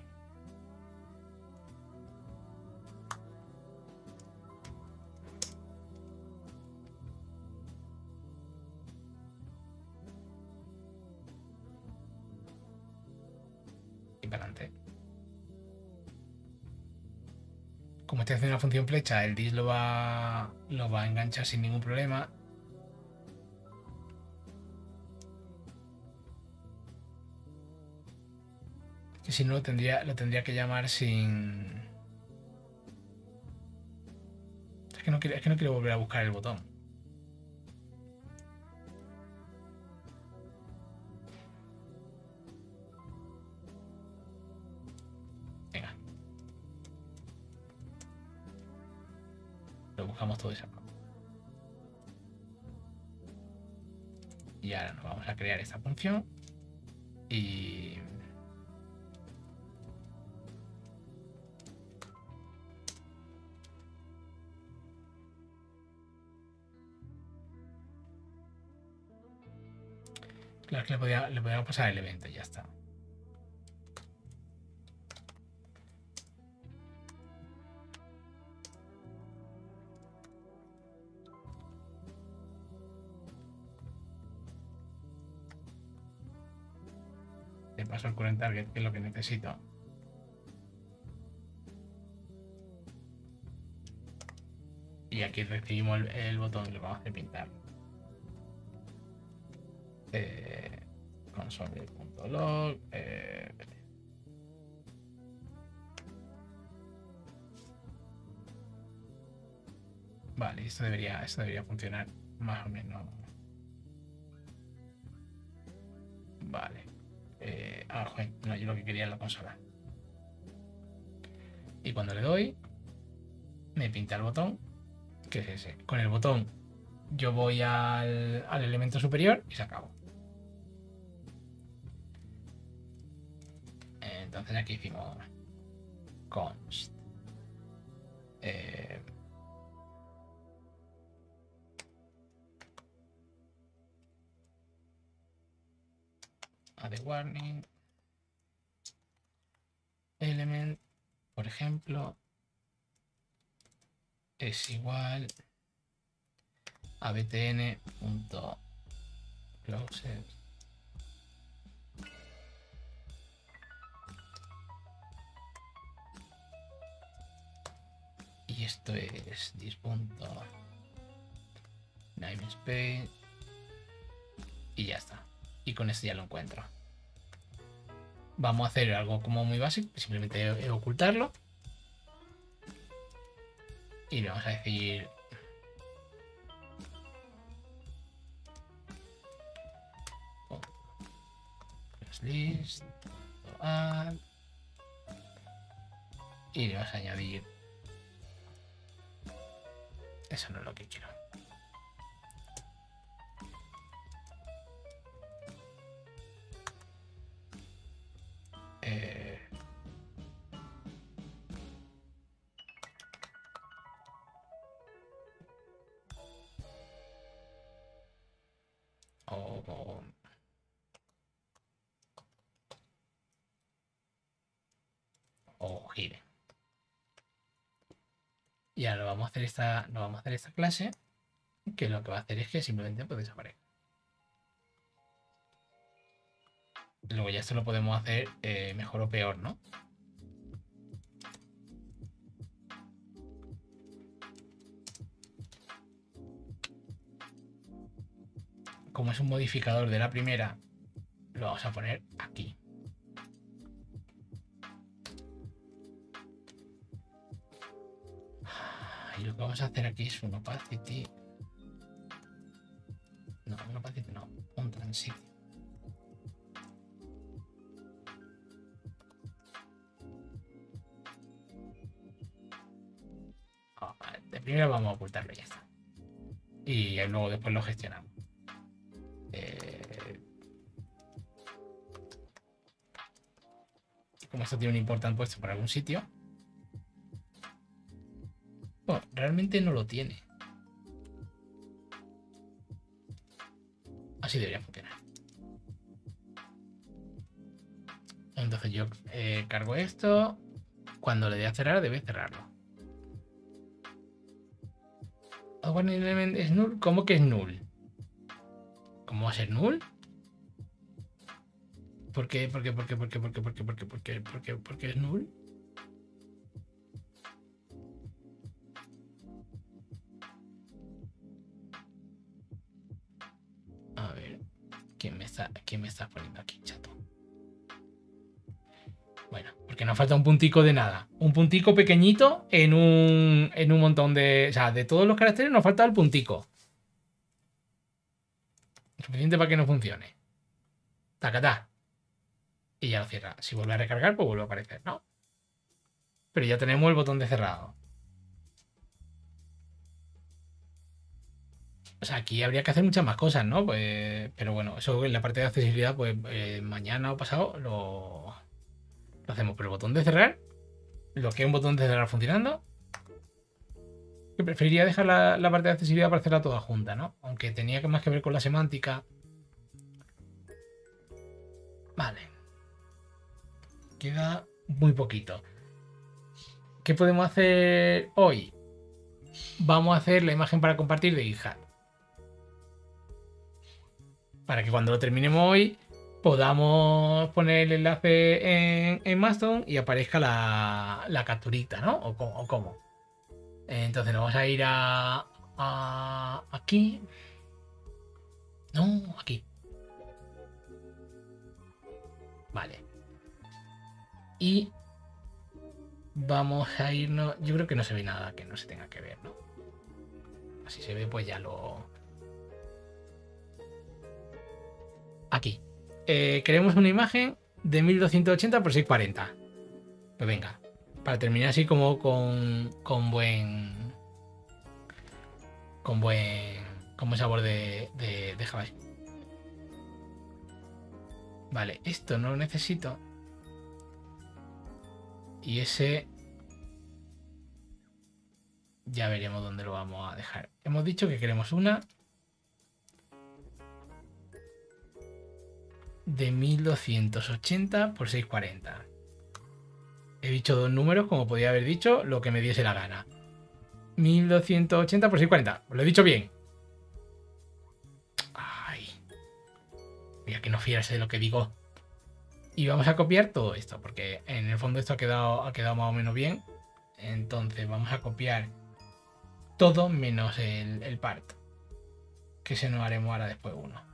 Función flecha, el dis lo va, lo va a enganchar sin ningún problema. Que si no lo tendría, lo tendría que llamar sin. Es que no quiero, es que no quiero volver a buscar el botón. Y ahora nos vamos a crear esta función. Y Claro que le, podía- le podíamos pasar el evento ya está. El current target, que es lo que necesito. Y aquí recibimos el, botón y lo vamos a pintar. Eh, console.log. Eh, vale, esto debería, esto debería funcionar más o menos. Lo que quería es la consola. Y cuando le doy, me pinta el botón, que es ese. Con el botón yo voy al, al elemento superior y se acabó. Entonces aquí hicimos const. Eh, warning element por ejemplo es igual a btn.closes y esto es dispunto namespace y ya está. Y con esto ya lo encuentro vamos a hacer algo como muy básico simplemente ocultarlo y le vamos a decir list y le vas a añadir eso no es lo que quiero. Esta, no vamos a hacer esta clase, que lo que va a hacer es que simplemente puede desaparecer. Luego ya esto lo podemos hacer eh, mejor o peor, ¿no? Como es un modificador de la primera, lo vamos a poner que vamos a hacer aquí es un opacity. No, un opacity no, un transito. Ah, de primera vamos a ocultarlo y ya está. Y luego después lo gestionamos. Eh, como esto tiene un importante puesto por algún sitio, realmente no lo tiene. Así debería funcionar. Entonces yo eh, cargo esto. Cuando le dé a cerrar, debe cerrarlo. element es null. ¿Cómo que es null? ¿Cómo va a ser null? ¿Por qué? ¿Por qué? ¿Por qué? ¿Por qué? ¿Por qué? ¿Por qué? ¿Por qué? ¿Por qué? ¿Por qué? ¿Por qué es null? Me poniendo aquí, chato? Bueno, porque nos falta un puntico de nada. Un puntico pequeñito en un, en un montón de... O sea, de todos los caracteres nos falta el puntico. Suficiente para que no funcione. Tacatá. Y ya lo cierra. Si vuelve a recargar, pues vuelve a aparecer, ¿no? Pero ya tenemos el botón de cerrado. O sea, aquí habría que hacer muchas más cosas, ¿no? Pues, pero bueno, eso en la parte de accesibilidad, pues eh, mañana o pasado lo, hacemos. Pero el botón de cerrar, lo que es un botón de cerrar funcionando, preferiría dejar la, parte de accesibilidad para hacerla toda junta, ¿no? Aunque tenía más que ver con la semántica. Vale. Queda muy poquito. ¿Qué podemos hacer hoy? Vamos a hacer la imagen para compartir de GitHub para que cuando lo terminemos hoy podamos poner el enlace en, en Mastodon y aparezca la, la capturita, ¿no? O, cómo. Entonces nos vamos a ir a, a- aquí. No, aquí. Vale. Y vamos a irnos. Yo creo que no se ve nada que no se tenga que ver, ¿no? Así se ve, pues ya lo. Aquí. Eh, queremos una imagen de 1280 por 640. Pues venga. Para terminar así como con, con buen. Con buen. Con buen sabor de, de, de JavaScript. Vale, esto no lo necesito. Y ese. Ya veremos dónde lo vamos a dejar. Hemos dicho que queremos una de 1280 por 640. He dicho dos números, como podía haber dicho, lo que me diese la gana. 1280 por 640. Lo he dicho bien. Ay. Mira que no fiarse de lo que digo. Y vamos a copiar todo esto, porque en el fondo esto ha quedado, ha quedado más o menos bien. Entonces vamos a copiar todo menos el, el part. Que se nos haremos ahora después uno.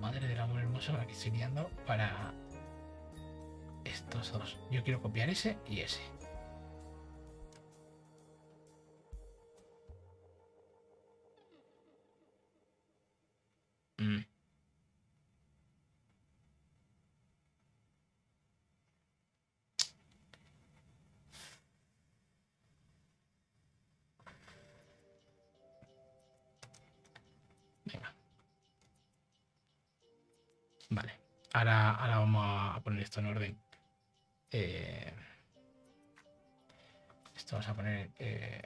Madre del amor hermoso, la que estoy liando para estos dos. Yo quiero copiar ese y ese. Mm. Ahora, ahora vamos a poner esto en orden. Eh, esto vamos a poner. eh,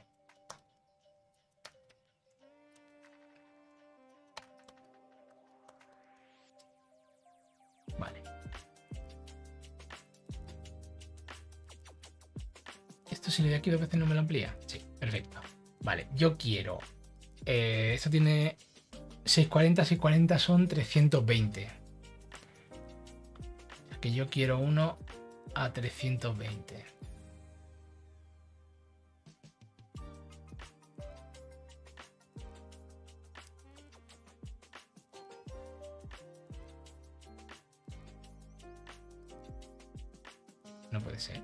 Vale. ¿Esto si le doy aquí dos veces no me lo amplía? Sí, perfecto. Vale, yo quiero. eh, esto tiene 640, 640 son 320. Que yo quiero uno a 320. No puede ser.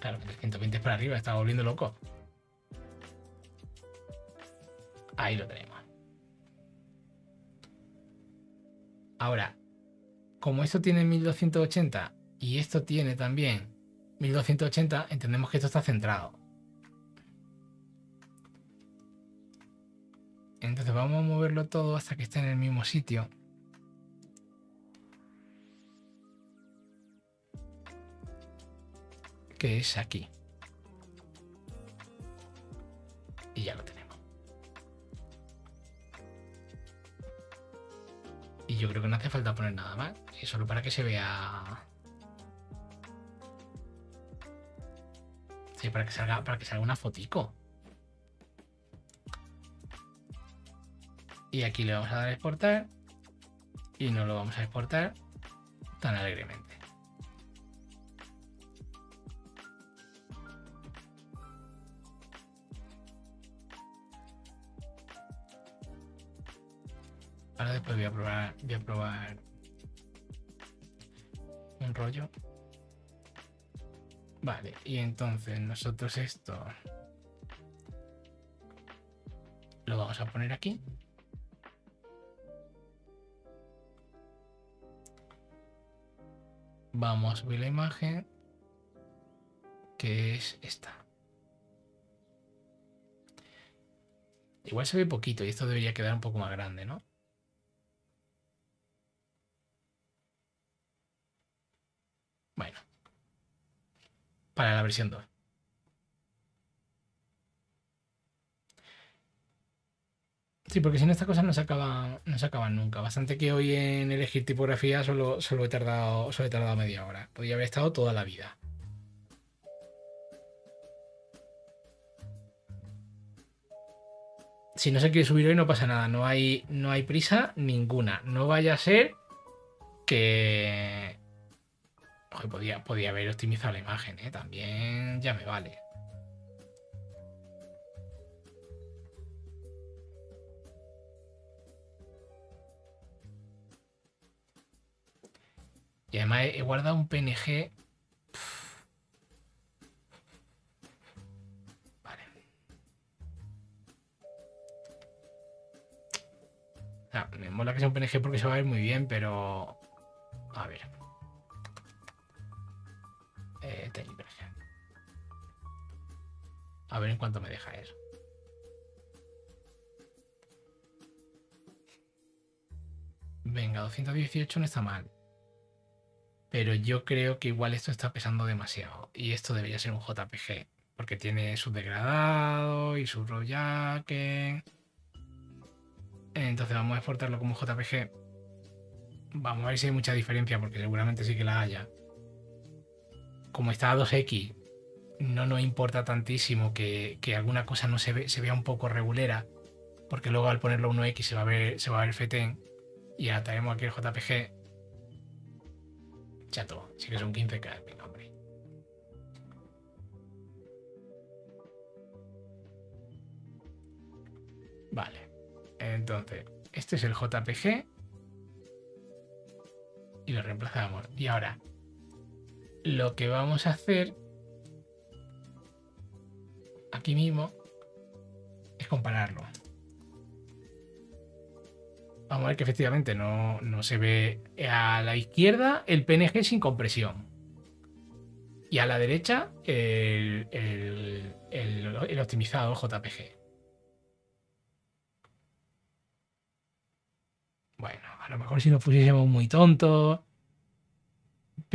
Claro, que 120 para arriba, estaba volviendo loco. Ahí lo tenemos. Ahora, como esto tiene 1280 y esto tiene también 1280, entendemos que esto está centrado. Entonces vamos a moverlo todo hasta que esté en el mismo sitio. Que es aquí. Y ya lo tenemos. Y yo creo que no hace falta poner nada más. Es solo para que se vea. Sí, para que salga, para que salga una fotico. Y aquí le vamos a dar a exportar. Y no lo vamos a exportar tan alegremente. Ahora después voy a probar, voy a probar un rollo. Vale, y entonces nosotros esto lo vamos a poner aquí. Vamos a subir la imagen que es esta. Igual se ve poquito y esto debería quedar un poco más grande, ¿no? Para la versión 2. Sí, porque si no estas cosas no se acaban, no se acaban nunca. Bastante que hoy en elegir tipografía solo, solo, he tardado, solo he tardado media hora. Podría haber estado toda la vida. Si no se quiere subir hoy no pasa nada. No hay, no hay prisa ninguna. No vaya a ser que... podía, podía haber optimizado la imagen, ¿eh? También ya me vale. Y además he guardado un PNG. Vale. Me mola que sea un PNG porque se va a ver muy bien, pero. A ver. A ver en cuánto me deja eso. Venga, 218 no está mal. Pero yo creo que igual esto está pesando demasiado. Y esto debería ser un JPG. Porque tiene su degradado y su rollake. Entonces vamos a exportarlo como JPG. Vamos a ver si hay mucha diferencia, porque seguramente sí que la haya. Como está a 2X, no nos importa tantísimo que, alguna cosa no se, ve, se vea un poco regulera. Porque luego al ponerlo a 1X se va a ver, se va a ver FETEN. Y ahora traemos aquí el JPG Chato, sí que son 15k, mi nombre. Vale. Entonces, este es el JPG. Y lo reemplazamos. Y ahora, lo que vamos a hacer aquí mismo es compararlo. Vamos a ver que efectivamente no, se ve a la izquierda el PNG sin compresión. Y a la derecha el, el, optimizado JPG. Bueno, a lo mejor si nos pusiésemos muy tontos.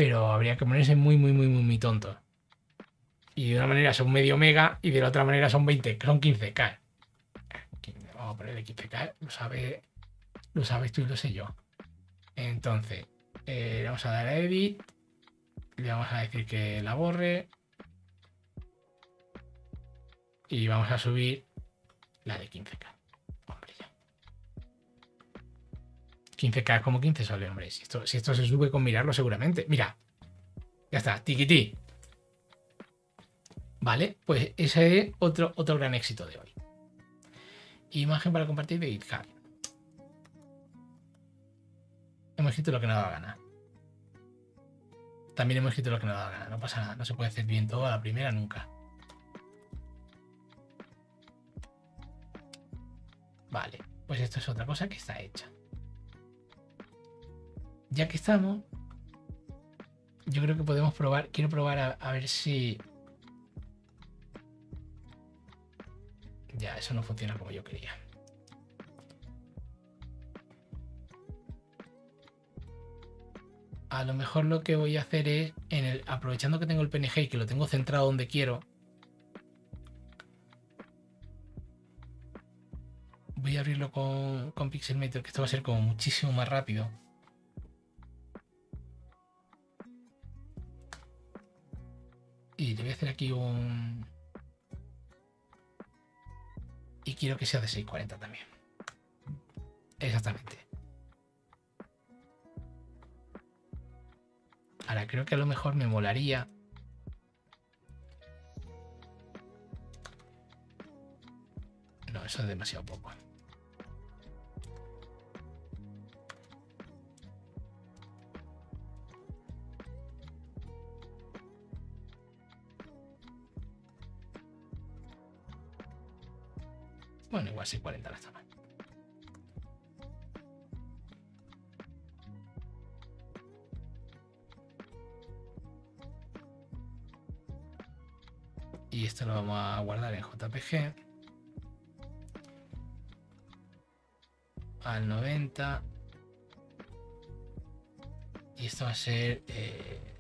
Pero habría que ponerse muy, muy, muy, muy, muy tonto. Y de una manera son medio mega y de la otra manera son 20, son 15K. Vamos a ponerle 15K, lo sabe lo sabes tú y lo sé yo. Entonces, eh, le vamos a dar a edit. Le vamos a decir que la borre. Y vamos a subir la de 15K. 15K como 15 soles, hombre. Si esto, se sube con mirarlo, seguramente. Mira. Ya está, tiquití. Vale, pues ese es otro, otro gran éxito de hoy. Imagen para compartir de GitHub. hemos escrito lo que nos da gana. También hemos escrito lo que nos da gana. No pasa nada. No se puede hacer bien todo a la primera nunca. Vale. Pues esto es otra cosa que está hecha. Ya que estamos, yo creo que podemos probar. Quiero probar a, ver si. Ya, eso no funciona como yo quería. a lo mejor lo que voy a hacer es, aprovechando que tengo el PNG y que lo tengo centrado donde quiero, voy a abrirlo con, con Pixelmator, que esto va a ser como muchísimo más rápido. Y le voy a hacer aquí un... Y quiero que sea de 640 también. Exactamente. Ahora creo que a lo mejor me molaría. No, eso es demasiado poco. Igual si 40 la mal. y esto lo vamos a guardar en JPG al 90 y esto va a ser eh,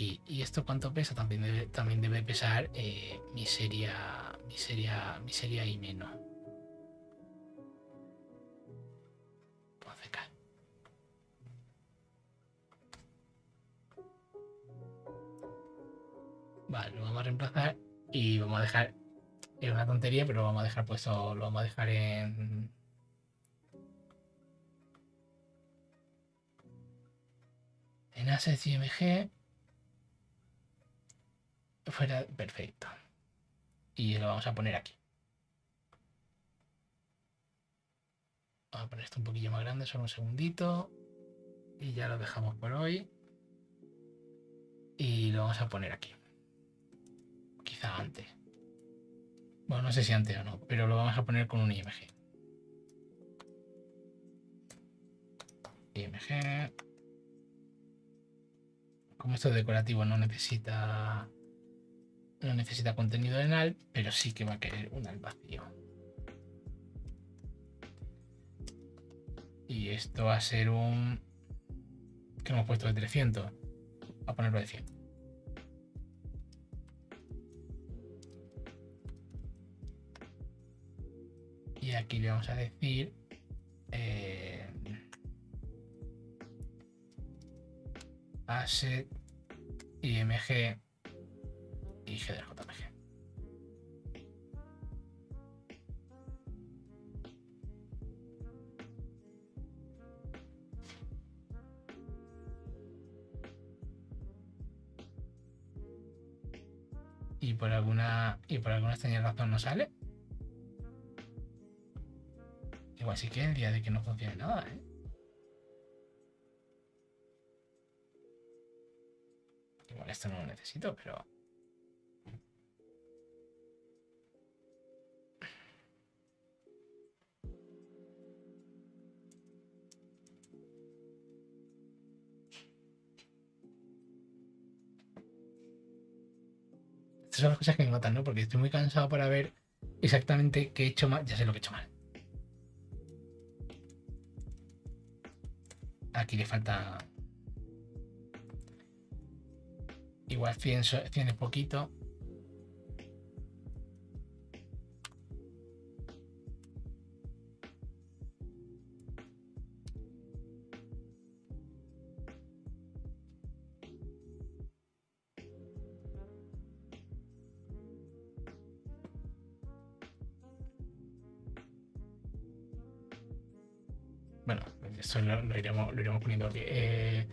¿Y esto cuánto pesa? También debe, también debe pesar eh, miseria, miseria, miseria y menos. Vale, lo vamos a reemplazar y vamos a dejar. Es una tontería, pero lo vamos a dejar puesto. Lo vamos a dejar en. En Assets. Fuera. Perfecto. Y lo vamos a poner aquí. Vamos a poner esto un poquillo más grande, solo un segundito. Y ya lo dejamos por hoy. Y lo vamos a poner aquí quizá antes. Bueno, no sé si antes o no, pero lo vamos a poner con un IMG. IMG. Como esto es decorativo no necesita no necesita contenido en al, pero sí que va a querer un al vacío. Y esto va a ser un que hemos puesto de 300. a ponerlo de 100. Y aquí le vamos a decir eh, asset img y header jpg. y por alguna y por alguna extraña razón no sale Igual sí que el día de que no funcione nada, ¿eh? Igual esto no lo necesito, pero... Estas son las cosas que me matan, ¿no? Porque estoy muy cansado para ver exactamente qué he hecho mal. Ya sé lo que he hecho mal. Aquí le falta. Igual 100, 100 es poquito. Eso lo, iremos, poniendo aquí. Eh,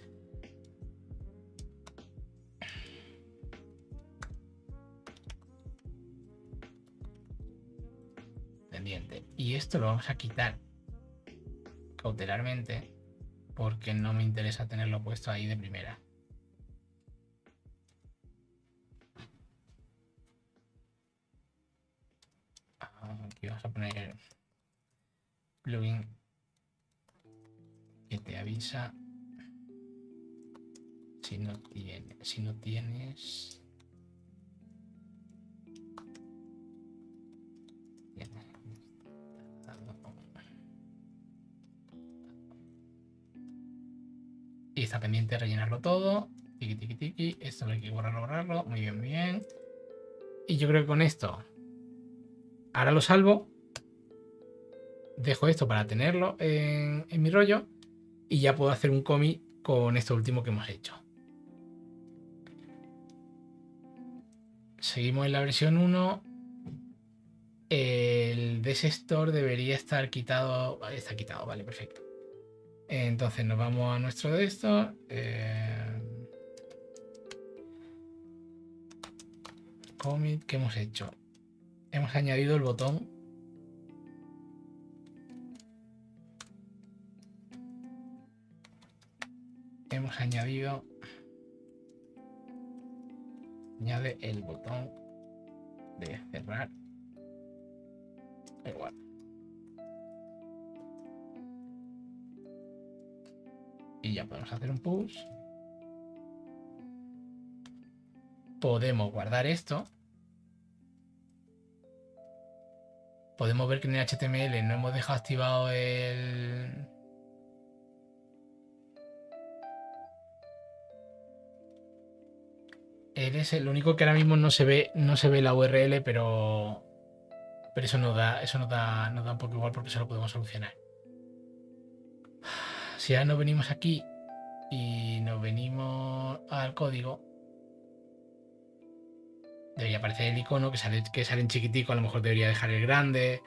pendiente. Y esto lo vamos a quitar cautelarmente porque no me interesa tenerlo puesto ahí de primera. Aquí vamos a poner plugin te avisa si no, tiene, si no tienes... Y está pendiente de rellenarlo todo. Tiki, tiki, tiki. Esto lo hay que borrarlo. Muy bien, bien. Y yo creo que con esto ahora lo salvo. Dejo esto para tenerlo en, en mi rollo y ya puedo hacer un cómic con esto último que hemos hecho. Seguimos en la versión 1. El desestor debería estar quitado. Está quitado, vale, perfecto. Entonces nos vamos a nuestro desktop. Eh, commit que hemos hecho. Hemos añadido el botón hemos añadido añade el botón de cerrar. Igual. Y ya podemos hacer un push. Podemos guardar esto. Podemos ver que en el HTML no hemos dejado activado el Él es el único que ahora mismo no se ve, no se ve la URL, pero. Pero eso no da, eso nos da, nos da un poco igual porque eso lo podemos solucionar. Si ahora nos venimos aquí y nos venimos al código, debería aparecer el icono que sale, que sale en chiquitico, a lo mejor debería dejar el grande.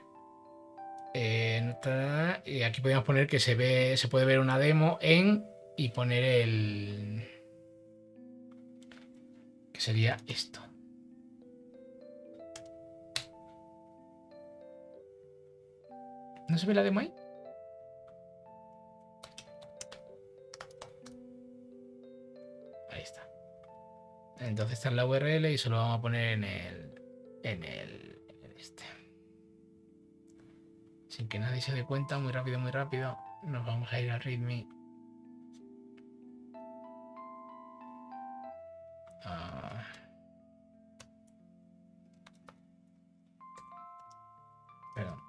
Y aquí podríamos poner que se ve, se puede ver una demo en y poner el sería esto. ¿No se ve la demo ahí? Ahí está. Entonces está en la URL y se lo vamos a poner en el. En el. En este. Sin que nadie se dé cuenta, muy rápido, muy rápido. Nos vamos a ir al README. Ah.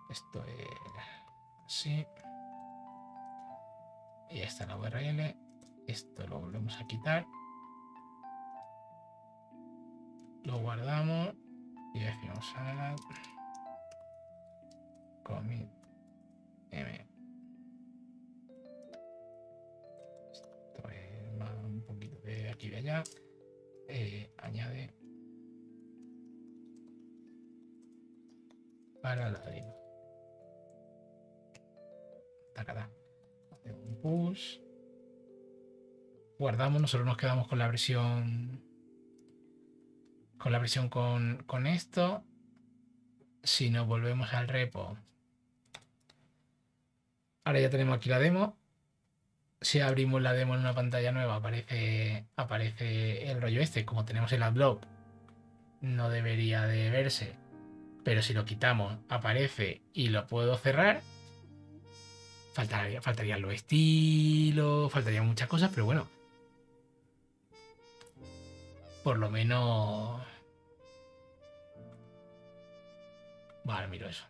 Esto es así. Y está la URL. Esto lo volvemos a quitar. Lo guardamos y decimos add commit m. Esto es más un poquito de aquí y de allá. Eh, añade para la demo. Hacemos un push. Guardamos, nosotros nos quedamos con la versión con la versión con, con esto. Si nos volvemos al repo. Ahora ya tenemos aquí la demo. Si abrimos la demo en una pantalla nueva, aparece, aparece el rollo este. Como tenemos el adblock, no debería de verse. Pero si lo quitamos, aparece y lo puedo cerrar. Faltaría, faltarían los estilos, faltarían muchas cosas, pero bueno. Por lo menos Vale, miro eso.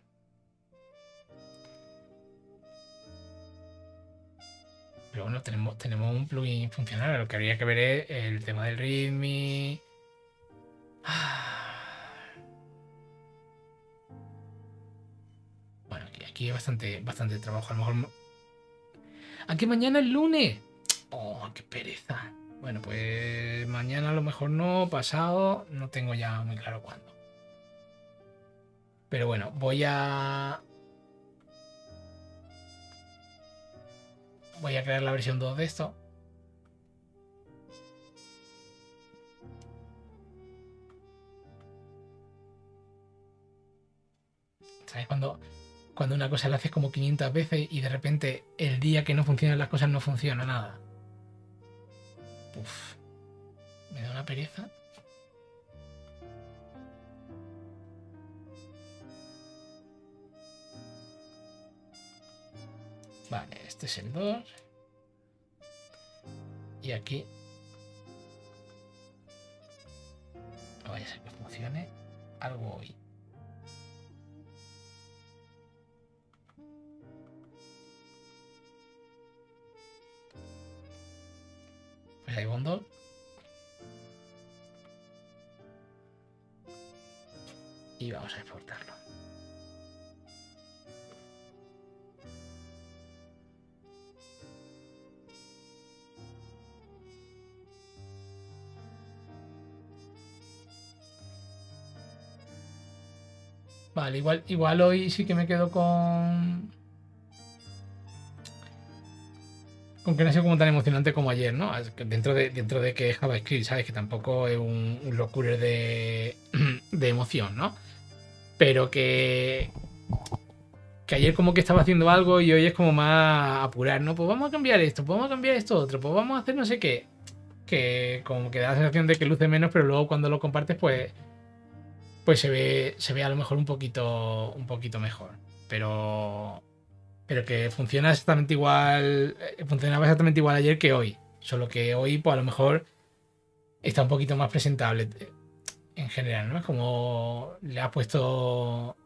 Pero bueno, tenemos, tenemos un plugin funcional. Lo que habría que ver es el tema del ritmo. Bueno, aquí, hay bastante, bastante trabajo. A lo mejor. Aquí mañana es lunes. Oh, qué pereza. Bueno, pues mañana a lo mejor no, pasado, no tengo ya muy claro cuándo. Pero bueno, voy a... Voy a crear la versión 2 de esto. ¿Sabes? Cuando, cuando una cosa la haces como 500 veces y de repente el día que no funcionan las cosas no funciona nada. Uf, me da una pereza. Vale, este es el 2. Y aquí. No vaya a ser que funcione algo hoy. Hay un 2. Y vamos a exportarlo. Vale, igual, igual hoy sí que me quedo con. Con que no sea como tan emocionante como ayer, ¿no? Dentro de, dentro de que JavaScript, ¿sabes? Que tampoco es un, un locura de, de emoción, ¿no? Pero que. Que ayer como que estaba haciendo algo y hoy es como más apurar, ¿no? Pues vamos a cambiar esto, pues vamos a cambiar esto otro, pues vamos a hacer no sé qué. Que como que da la sensación de que luce menos, pero luego cuando lo compartes, pues pues se ve, se ve a lo mejor un poquito, un poquito mejor. Pero, pero que funciona exactamente igual, eh, funcionaba exactamente igual ayer que hoy. Solo que hoy, pues a lo mejor está un poquito más presentable eh, en general, ¿no? Es como le ha puesto,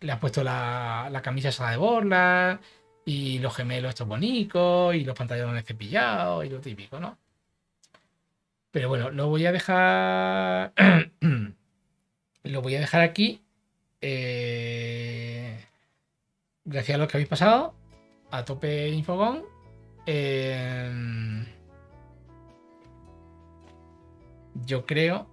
le ha puesto la, la camisa esa de borla y los gemelos estos bonitos y los pantalones cepillados y lo típico, ¿no? Pero bueno, lo voy a dejar. lo voy a dejar aquí. Eh, gracias a los que habéis pasado. A tope Infogón. Eh, yo creo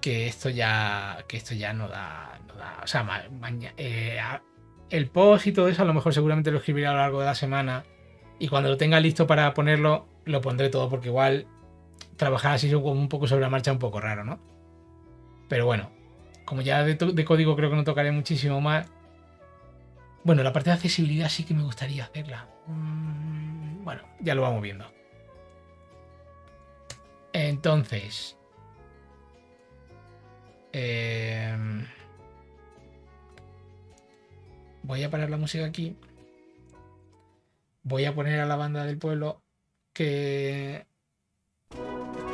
que esto ya. Que esto ya no da. No da o sea. Eh, el post y todo eso, a lo mejor seguramente lo escribiré a lo largo de la semana. Y cuando lo tenga listo para ponerlo, lo pondré todo, porque igual trabajar así como un poco sobre la marcha un poco raro, ¿no? Pero bueno, como ya de, código creo que no tocaré muchísimo más. Bueno, la parte de accesibilidad sí que me gustaría hacerla. Mm, bueno, ya lo vamos viendo. Entonces. Eh, voy a parar la música aquí. Voy a poner a la banda del pueblo que,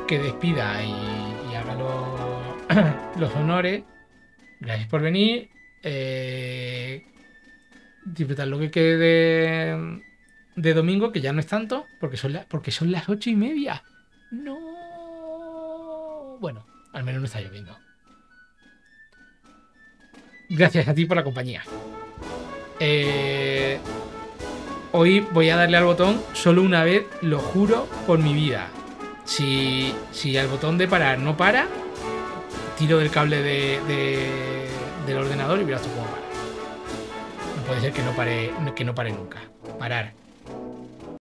que despida y, haga los, honores. Gracias por venir. Eh, disfrutar lo que quede de, domingo, que ya no es tanto, porque son, porque son las ocho y media. No. Bueno, al menos no está lloviendo. Gracias a ti por la compañía. Eh, hoy voy a darle al botón solo una vez, lo juro por mi vida. Si, si el botón de parar no para, tiro del cable de, del ordenador y verás. No puede ser que no pare, que no pare nunca. Parar.